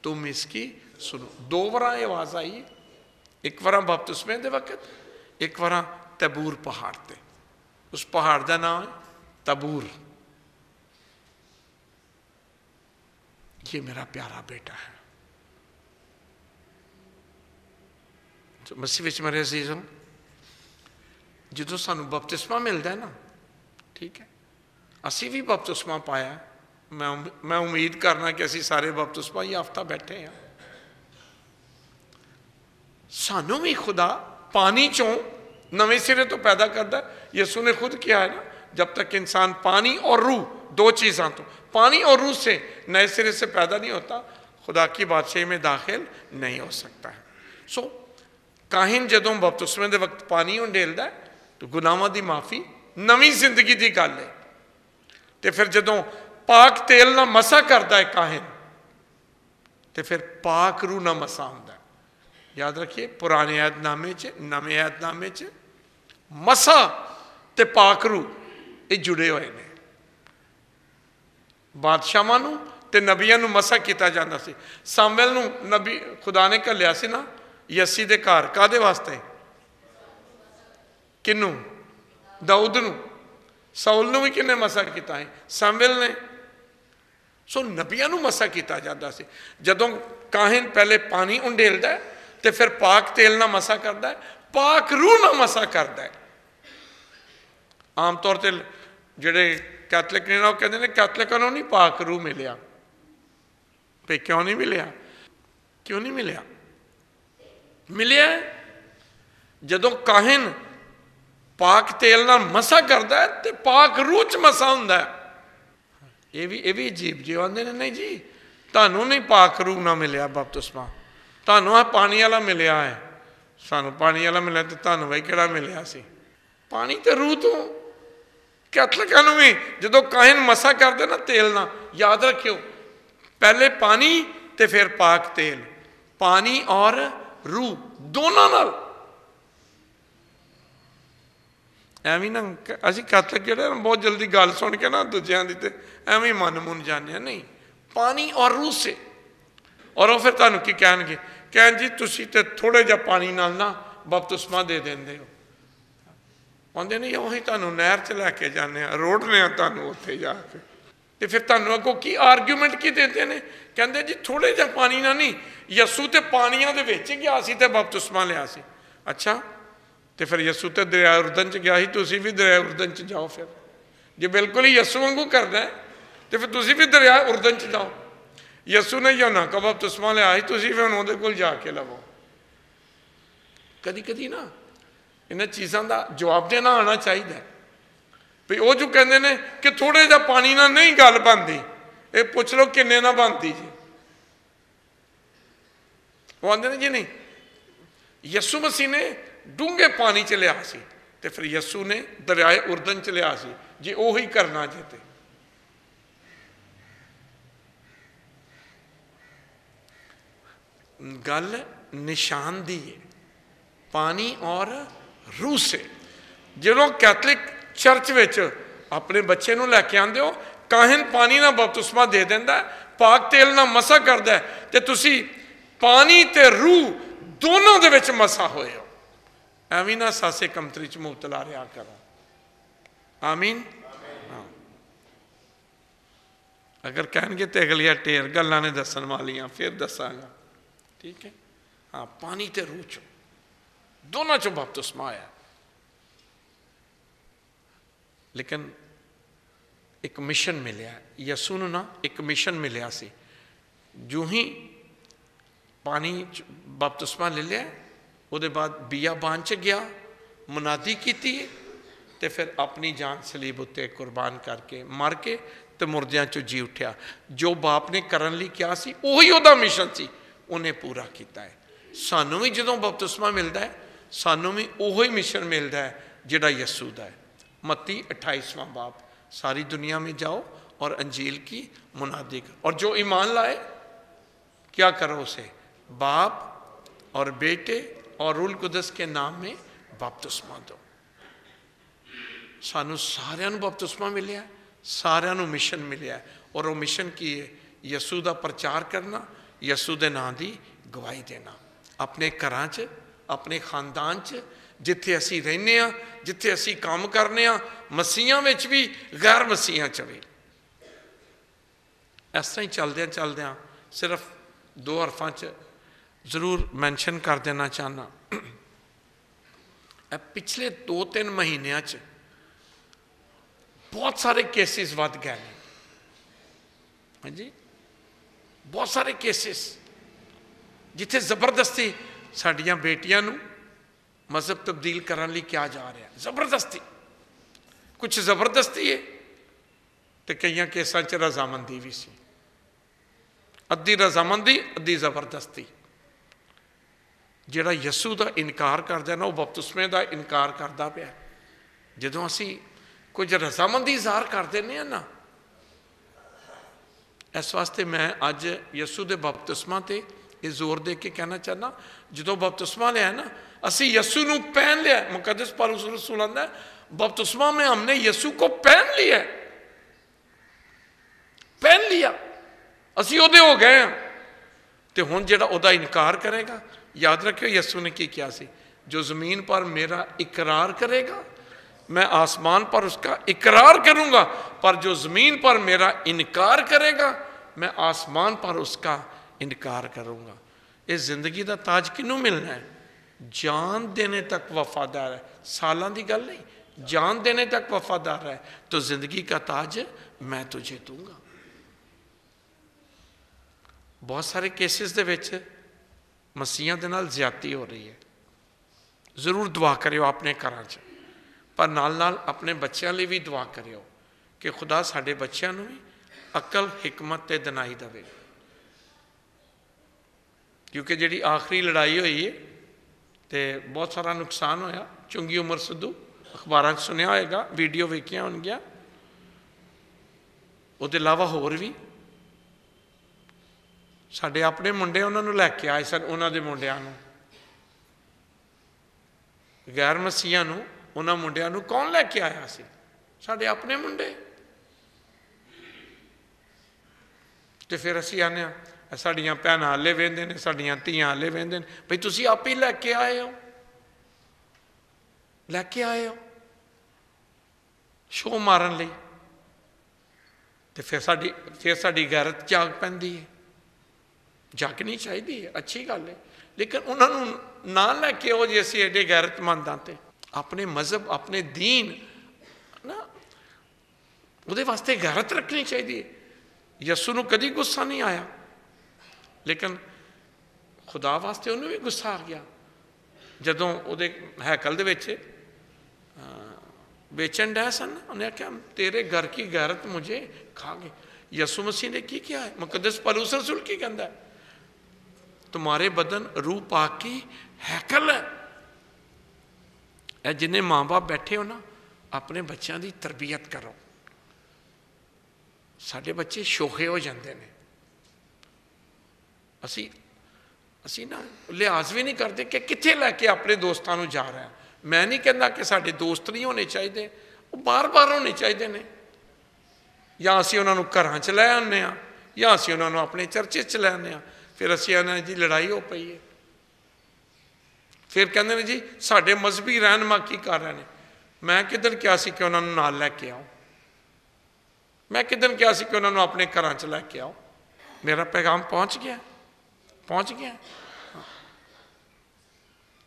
तुम इसकी सुनो, दो बार आवाज़ आई एक बार बपतुस्मे के वक्त, एक बार तबूर पहाड़ ते। उस पहाड़ का नाम है तबूर। ये मेरा प्यारा बेटा है। तो मसीह मेरे अजीजों जो सू बपतिस्मा मिलता है ना, ठीक है? असी भी बपतिस्मा पाया मैं मैं उम्मीद करना कि असी सारे बपतिस्मा ही हफ़्ता बैठे हैं। सानू भी खुदा पानी चो। नवे सिरे तो पैदा करता यसु ने खुद किया है ना, जब तक इंसान पानी और रूह, दो चीज़ा तो पानी और रूह से नए सिरे से पैदा नहीं होता, खुदा की बादशाही में दाखिल नहीं हो सकता है। सो काहिन जदों बपतुस्मे के वक्त पानी उंडेलता है तो गुनाहों की माफ़ी, नवी ज़िंदगी की गल है। तो फिर जदों पाक तेल ना मसा करता है काहिन तो फिर पाक रूह ना मसा होंगे याद रखिए पुराने ऐतनामे च नवे ऐतनामे च मसा ते पाक रूह ये जुड़े हुए हैं बादशाह ते नबिया मसा किया जाता से सामवेल नबी खुदा ने घलिया से ना यसी के घर का वास्ते किनू दाऊद न सौल भी कि मसा किया है सामवेल ने सो नबिया मसा किया जाता से जदों काहिन पहले पानी है तो फिर पाक तेल ना मसा करता है पाक रूह ना मसा करता है आम तौर पर जोड़े कैथलिक ने वो कहते हैं कैथलिकों नहीं पाक रूह मिलया भाई क्यों नहीं मिलया क्यों नहीं मिलया मिलया जदों काहिन पाक तेल ना मसा करता है तो पाक रूह च मसा ये भी भी अजीब जी आते ने नहीं जी तू नहीं पाक रूह ना मिलया बपतुस्मा ਤੁਹਾਨੂੰ ਆ ਪਾਣੀ ਵਾਲਾ ਮਿਲਿਆ ਹੈ ਸਾਨੂੰ ਪਾਣੀ ਵਾਲਾ ਮਿਲਿਆ ਤੇ ਤੁਹਾਨੂੰ ਬਈ ਕਿਹੜਾ ਮਿਲਿਆ ਸੀ ਪਾਣੀ ਤੇ ਰੂਹ ਤੋਂ ਕੈਥਲਿਕਾਂ ਨੂੰ ਵੀ ਜਦੋਂ ਕਾਹਨ ਮਸਾ ਕਰਦੇ ਨਾ ਤੇਲ ਨਾਲ ਯਾਦ ਰੱਖਿਓ ਪਹਿਲੇ ਪਾਣੀ ਤੇ ਫਿਰ ਪਾਕ ਤੇਲ ਪਾਣੀ ਔਰ ਰੂਹ ਦੋਨਾਂ ਨਾਲ ਐਵੇਂ ਨਾ ਅਸੀਂ ਕੈਥਲਿਕ ਜਿਹੜੇ ਬਹੁਤ ਜਲਦੀ ਗੱਲ ਸੁਣ ਕੇ ਨਾ ਦੂਜਿਆਂ ਦੀ ਤੇ ਐਵੇਂ ਮਨ ਮੁੰਨ ਜਾਂਦੇ ਆ ਨਹੀਂ ਪਾਣੀ ਔਰ ਰੂਹ ਸੇ ਔਰ ਉਹ ਫਿਰ ਤੁਹਾਨੂੰ ਕੀ ਕਹਿਣਗੇ? ਕਹਿਣ ਜੀ, ਤੁਸੀਂ ਤੇ ਥੋੜੇ ਜਿਹਾ ਪਾਣੀ ਨਾਲ ਨਾ ਬਪਤਿਸਮਾ ਦੇ ਦਿੰਦੇ ਹੋ। ਆਉਂਦੇ ਨਹੀਂ ਉਹੀ ਤੁਹਾਨੂੰ ਨਹਿਰ 'ਚ ਲੈ ਕੇ ਜਾਂਦੇ ਆ ਰੋੜਨੇ ਆ ਤੁਹਾਨੂੰ ਉੱਥੇ ਜਾ ਕੇ। ਤੇ ਫਿਰ ਤੁਹਾਨੂੰ ਅੱਗੋਂ ਕੀ ਆਰਗੂਮੈਂਟ ਕੀ ਦਿੰਦੇ ਨੇ? ਕਹਿੰਦੇ ਜੀ ਥੋੜੇ ਜਿਹਾ ਪਾਣੀ ਨਾਲ ਨਹੀਂ, ਯਸੂ ਤੇ ਪਾਣੀਆਂ ਦੇ ਵਿੱਚ ਗਿਆ ਸੀ ਤੇ ਬਪਤਿਸਮਾ ਲਿਆ ਸੀ। ਅੱਛਾ। ਤੇ ਫਿਰ ਯਸੂ ਤੇ ਦਰਿਆ ਉਰਦਨ 'ਚ ਗਿਆ ਸੀ, ਤੁਸੀਂ ਵੀ ਦਰਿਆ ਉਰਦਨ 'ਚ ਜਾਓ ਫਿਰ। ਜੇ ਬਿਲਕੁਲ ਹੀ ਯਸੂ ਵਾਂਗੂ ਕਰਦਾ ਤੇ ਫਿਰ ਤੁਸੀਂ ਵੀ ਦਰਿਆ ਉਰਦਨ 'ਚ ਜਾਓ। ਯਸੂ ਨੇ ਯੋਨਾ ਕੋ ਬਪਤਿਸਮਾ ਲਿਆ ਸੀ, ਤੁਸੀਂ ਫਿਰ ਉਹਦੇ ਕੋਲ ਜਾ ਕੇ ਲਵੋ। ਕਦੀ ਕਦੀ ਨਾ ਇਹਨਾਂ ਚੀਜ਼ਾਂ ਦਾ ਜਵਾਬ ਦੇਣਾ ਆਣਾ ਚਾਹੀਦਾ ਵੀ ਉਹ ਜੋ ਕਹਿੰਦੇ ਨੇ ਕਿ ਥੋੜੇ ਜਿਹਾ ਪਾਣੀ ਨਾਲ ਨਹੀਂ ਗੱਲ ਬਣਦੀ, ਇਹ ਪੁੱਛ ਲਓ ਕਿੰਨੇ ਨਾਲ ਬਣਦੀ ਜੀ। ਉਹ ਆਂਦੇ ਨੇ ਜੀ ਨਹੀਂ, ਯਸੂ ਮਸੀਹ ਨੇ ਡੂੰਘੇ ਪਾਣੀ ਚ ਲਿਆ ਸੀ ਤੇ ਫਿਰ ਯਸੂ ਨੇ ਦਰਿਆਏ ਉਰਦਨ ਚ ਲਿਆ ਸੀ, ਜੇ ਉਹੀ ਕਰਨਾ ਜੇ ਤੇ। गल निशान दी है। पानी और रूह से। जो कैथलिक चर्च विच अपने बच्चे लैके आते हो, काहिन पानी ना बपतुस्मा दे देंदा पाक तेल ना मसा करता है तो तुसी पानी ते रूह दोनों दे विच मसा होए हो। एवं ना सासे कमतरी च मुबतला रहा करो। आमीन? हाँ। अगर कह तो अगलिया ढेर गल् ने दसन वालिया, फिर दसागा ठीक है हाँ पानी ते रूह चो दोनों चो बपतुस्मा आया लेकिन एक मिशन मिलया यसू ना एक मिशन मिलया सी जो ही पानी बपतुस्मा ले लिया ਉਹਦੇ ਬਾਅਦ ਬੀਆਬਾਨ ਚ ਗਿਆ ਮੁਨਾਦੀ ਕੀਤੀ ਤੇ ਫਿਰ ਆਪਣੀ ਜਾਨ ਸਲੀਬ ਉੱਤੇ ਕੁਰਬਾਨ ਕਰਕੇ ਮਰ ਕੇ ਤੇ ਮੁਰਦਿਆਂ ਚੋਂ ਜੀ ਉੱਠਿਆ ਜੋ ਬਾਪ ਨੇ ਕਰਨ ਲਈ ਕਿਹਾ ਸੀ ਉਹੀ ਉਹਦਾ ਮਿਸ਼ਨ ਸੀ ਉਹਨੇ ਪੂਰਾ ਕੀਤਾ ਹੈ ਸਾਨੂੰ ਵੀ ਜਦੋਂ ਬਪਤਿਸਮਾ ਮਿਲਦਾ ਹੈ ਸਾਨੂੰ ਵੀ ਉਹੋ ਹੀ ਮਿਸ਼ਨ ਮਿਲਦਾ ਹੈ ਜਿਹੜਾ ਯਸੂ ਦਾ ਹੈ ਮੱਤੀ 28ਵਾਂ ਬਾਪ सारी दुनिया में जाओ और अंजील की मुनादी करो और जो ईमान लाए क्या करो उसे बाप और बेटे और रुल कुदस के नाम में बपतुस्मा दो सानू सारे बपतुस्मा मिले सारे मिशन मिले और वो मिशन की है यसू का प्रचार करना ਯਸੂ ਦੇ ਨਾਂ ਦੀ ਗਵਾਹੀ ਦੇਣਾ। ਆਪਣੇ ਘਰਾਂ 'ਚ, ਆਪਣੇ ਖਾਨਦਾਨ 'ਚ, ਜਿੱਥੇ ਅਸੀਂ ਰਹਿੰਦੇ ਆ ਜਿੱਥੇ ਅਸੀਂ ਕੰਮ ਕਰਨੇ ਆ ਮਸੀਹਾਂ ਵਿੱਚ ਵੀ, ਗੈਰ ਮਸੀਹਾਂ 'ਚ ਵੀ। ਇਸ ਤਰ੍ਹਾਂ ਹੀ ਚੱਲਦਿਆਂ ਚੱਲਦਿਆਂ ਸਿਰਫ ਦੋ ਹਰਫਾਂ 'ਚ ਜ਼ਰੂਰ ਮੈਂਸ਼ਨ ਕਰ ਦੇਣਾ ਚਾਹਨਾ ਪਿਛਲੇ 2-3 ਮਹੀਨਿਆਂ 'ਚ ਬਹੁਤ ਸਾਰੇ ਕੇਸਿਸ ਵੱਧ ਗਏ ਨੇ। ਹਾਂਜੀ? ਬਹੁਤ ਸਾਰੇ ਕੇਸਿਸ ਜਿੱਥੇ ਜ਼ਬਰਦਸਤੀ ਸਾਡੀਆਂ ਬੇਟੀਆਂ ਨੂੰ ਮਜ਼ਹਬ ਤਬਦੀਲ ਕਰਨ ਲਈ ਕਿਹਾ ਜਾ ਰਿਹਾ ਜ਼ਬਰਦਸਤੀ। ਕੁਝ ਜ਼ਬਰਦਸਤੀ ਹੈ ਤੇ ਕਈਆਂ ਕੇਸਾਂ 'ਚ ਰਜ਼ਾਮੰਦੀ ਵੀ ਸੀ। ਅੱਧੀ ਰਜ਼ਾਮੰਦੀ, ਅੱਧੀ ਜ਼ਬਰਦਸਤੀ। ਜਿਹੜਾ ਯਸੂ ਦਾ ਇਨਕਾਰ ਕਰਦਾ ਨਾ, ਉਹ ਬਪਤਿਸਮੇ ਦਾ ਇਨਕਾਰ ਕਰਦਾ ਪਿਆ। ਜਦੋਂ ਅਸੀਂ ਕੁਝ ਰਜ਼ਾਮੰਦੀ ਜ਼ਾਹਰ ਕਰ ਦਿੰਦੇ ਆ ਨਾ ਇਸ ਵਾਸਤੇ ਮੈਂ ਅੱਜ ਯਸੂ ਦੇ ਬਪਤਿਸਮਾ ਤੇ ਇਹ ਜ਼ੋਰ ਦੇ ਕੇ ਕਹਿਣਾ ਚਾਹਨਾ ਜਦੋਂ ਬਪਤਿਸਮਾ ਲਿਆ ਨਾ ਅਸੀਂ ਯਸੂ ਨੂੰ ਪਹਿਨ ਲਿਆ ਮੁਕੱਦਸ ਪੌਲੁਸ ਰਸੂਲ ਆਂਦਾ बपतिस्मा में हमने यीशु को पहन लिया पहन लिया ਅਸੀਂ ਉਹਦੇ ਹੋ ਗਏ ਆ ਤੇ ਹੁਣ ਜਿਹੜਾ ਉਹਦਾ ਇਨਕਾਰ ਕਰੇਗਾ ਯਾਦ ਰੱਖਿਓ ਯਿਸੂ ਨੇ ਕੀ ਕਿਹਾ ਸੀ ਜੋ ਜ਼ਮੀਨ ਪਰ ਮੇਰਾ ਇਕਰਾਰ ਕਰੇਗਾ मैं आसमान पर उसका इकरार करूंगा पर जो जमीन पर मेरा इनकार करेगा मैं आसमान पर उसका इनकार करूंगा इस जिंदगी का ताज किनू मिलना है जान देने तक वफादार है सालों की गल नहीं जान देने तक वफादार है तो जिंदगी का ताज मैं तुझे दूंगा ਬਹੁਤ ਸਾਰੇ ਕੇਸਿਸ ਦੇ ਵਿੱਚ ਮਸੀਹਾਂ ਦੇ ਨਾਲ ਜ਼ਿਆਦਤੀ ਹੋ ਰਹੀ ਹੈ ਜ਼ਰੂਰ ਦੁਆ ਕਰਿਓ ਆਪਣੇ ਘਰਾਂ 'ਚ ਪਰ ਨਾਲ ਨਾਲ ਆਪਣੇ ਬੱਚਿਆਂ ਲਈ ਵੀ ਦੁਆ ਕਰਿਓ ਕਿ ਖੁਦਾ ਸਾਡੇ ਬੱਚਿਆਂ ਨੂੰ ਵੀ ਅਕਲ, ਹਕਮਤ ਤੇ ਦਿਨਾਈ ਦੇਵੇ। ਕਿਉਂਕਿ ਜਿਹੜੀ ਆਖਰੀ ਲੜਾਈ ਹੋਈ ਹੈ ਤੇ ਬਹੁਤ ਸਾਰਾ ਨੁਕਸਾਨ ਹੋਇਆ। ਚੁੰਗੀ ਉਮਰ ਸਿੱਧੂ, ਅਖਬਾਰਾਂ 'ਚ ਸੁਣਿਆ ਹੋਏਗਾ, ਵੀਡੀਓ ਵੇਖੀਆਂ ਹੋਣਗੀਆਂ। ਉਹਦੇ ਇਲਾਵਾ ਹੋਰ ਵੀ। ਸਾਡੇ ਆਪਣੇ ਮੁੰਡੇ ਉਹਨਾਂ ਨੂੰ ਲੈ ਕੇ ਆਏ ਸਨ, ਉਹਨਾਂ ਦੇ ਮੁੰਡਿਆਂ ਨੂੰ। ਗੈਰ ਮਸੀਹਾਂ ਨੂੰ ਉਹਨਾਂ ਮੁੰਡਿਆਂ ਨੂੰ ਕੌਣ ਲੈ ਕੇ ਆਇਆ ਸੀ? ਸਾਡੇ ਆਪਣੇ ਮੁੰਡੇ। ਤੇ ਫਿਰ ਅਸੀਂ ਆਨੇ ਆ ਸਾਡੀਆਂ ਭੈਣਾਂ ਹਾਲੇ ਵੇਂਦੇ ਨੇ, ਸਾਡੀਆਂ ਧੀਆਂ ਹਾਲੇ ਵੇਂਦੇ ਨੇ। ਭਈ ਤੁਸੀਂ ਆਪ ਹੀ ਲੈ ਕੇ ਆਏ ਹੋ। ਲੈ ਕੇ ਆਏ ਹੋ। ਸ਼ੋ ਮਾਰਨ ਲਈ। ਤੇ ਫਿਰ ਸਾਡੀ ਫਿਰ ਸਾਡੀ ਗੈਰਤ ਜਾਗ ਪੈਂਦੀ ਹੈ ਜਾਗਣੀ ਚਾਹੀਦੀ ਹੈ ਅੱਛੀ ਗੱਲ ਹੈ ਲੇਕਿਨ ਉਹਨਾਂ ਨੂੰ ਨਾ ਲੈ ਕੇ ਉਹ ਜੇ ਅਸੀਂ ਐਡੇ ਗੈਰਤਮੰਦਾਂ ਤੇ। अपने मज़हब, अपने दीन, ना ਉਹਦੇ ਵਾਸਤੇ ਗੈਰਤ ਰੱਖਣੀ ਚਾਹੀਦੀ ਹੈ ਯਸੂ ਨੂੰ ਕਦੀ ਗੁੱਸਾ ਨਹੀਂ ਆਇਆ ਲੇਕਿਨ ਖੁਦਾ ਵਾਸਤੇ ਉਹਨੂੰ ਵੀ ਗੁੱਸਾ ਆ ਗਿਆ ਜਦੋਂ ਉਹਦੇ ਹੈਕਲ ਦੇ उन्हें आख्या तेरे घर की गैरत मुझे खा गए यसु मसीह ने की क्या है? मुकदस पलूस रसूल की कहता है, तुम्हारे बदन रूह पाकि हैकल है। ਇਹ ਜਿੰਨੇ ਮਾਂ-ਬਾਪ ਬੈਠੇ ਹੋ ਨਾ, ਆਪਣੇ ਬੱਚਿਆਂ ਦੀ ਤਰਬੀਅਤ ਕਰੋ। ਸਾਡੇ ਬੱਚੇ ਸ਼ੋਖੇ ਹੋ ਜਾਂਦੇ ਨੇ। ਅਸੀਂ ਅਸੀਂ ਨਾ ਲਿਹਾਜ਼ ਵੀ ਨਹੀਂ ਕਰਦੇ ਕਿ ਕਿੱਥੇ ਲੈ ਕੇ ਆਪਣੇ ਦੋਸਤਾਂ ਨੂੰ ਜਾ ਰਿਹਾ ਮੈਂ ਨਹੀਂ ਕਹਿੰਦਾ ਕਿ ਸਾਡੇ ਦੋਸਤ ਨਹੀਂ ਹੋਣੇ ਚਾਹੀਦੇ, ਉਹ ਬਾਰ-ਬਾਰ ਹੋਣੇ ਚਾਹੀਦੇ ਨੇ। ਜਾਂ ਅਸੀਂ ਉਹਨਾਂ ਨੂੰ ਘਰਾਂ 'ਚ ਲੈ ਆਉਂਦੇ ਆ ਜਾਂ ਅਸੀਂ ਉਹਨਾਂ ਨੂੰ ਆਪਣੇ ਚਰਚੇ 'ਚ ਲੈ ਆਉਂਦੇ ਆ ਫਿਰ ਅਸੀਂ ਇਹਨਾਂ ਦੀ ਲੜਾਈ ਹੋ ਪਈ ਹੈ ਫਿਰ ਕਹਿੰਦੇ ਨੇ ਜੀ ਸਾਡੇ ਮਜ਼ਬੀ ਰਹਿਨਮਾ ਕੀ ਕਰ ਰਹੇ ਨੇ ਮੈਂ ਕਿਦਨ ਕਿਹਾ ਸੀ ਕਿ ਉਹਨਾਂ ਨੂੰ ਨਾਲ ਲੈ ਕੇ ਆਓ ਮੈਂ ਕਿਦਨ ਕਿਹਾ ਸੀ ਕਿ ਉਹਨਾਂ ਨੂੰ ਆਪਣੇ ਘਰਾਂ 'ਚ ਲੈ ਕੇ ਆਓ ਮੇਰਾ ਪੈਗਾਮ ਪਹੁੰਚ ਗਿਆ ਪਹੁੰਚ ਗਿਆ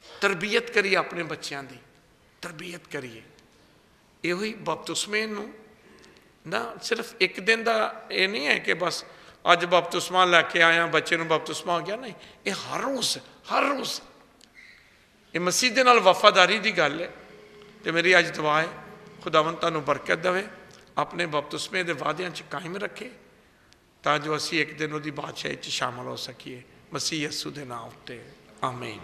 ਤਰਬੀਅਤ ਕਰੀ ਆਪਣੇ ਬੱਚਿਆਂ ਦੀ ਤਰਬੀਅਤ ਕਰੀਏ ਇਹੋ ਹੀ ਬਪਤਿਸਮੇ ਨੂੰ ਨਾ ਸਿਰਫ ਇੱਕ ਦਿਨ ਦਾ ਇਹ ਨਹੀਂ ਹੈ ਕਿ ਬਸ ਅੱਜ ਬਪਤਿਸਮਾ ਲੈ ਕੇ ਆਇਆ ਬੱਚੇ ਨੂੰ ਬਪਤਿਸਮਾ ਹੋ ਗਿਆ ਨਹੀਂ ਇਹ ਹਰ ਰੋਜ਼ ਹਰ ਰੋਜ਼ ਇਹ ਮਸੀਹ ਦੇ ਨਾਲ ਵਫਾਦਾਰੀ ਦੀ ਗੱਲ ਹੈ ਤੇ ਮੇਰੀ ਅੱਜ ਦੁਆ ਹੈ, ਖੁਦਾਵੰਦ ਤੁਹਾਨੂੰ ਬਰਕਤ ਦੇਵੇ, ਆਪਣੇ ਬਪਤਿਸਮੇ ਦੇ ਵਾਅਦਿਆਂ 'ਚ ਕਾਇਮ ਰੱਖੇ, ਤਾਂ ਜੋ ਅਸੀਂ ਇੱਕ ਦਿਨ ਉਹਦੀ ਬਾਦਸ਼ਾਹੀ 'ਚ ਸ਼ਾਮਲ ਹੋ ਸਕੀਏ। ਮਸੀਹ ਯਸੂ ਦੇ ਨਾਮ ਉੱਤੇ, ਆਮੀਨ।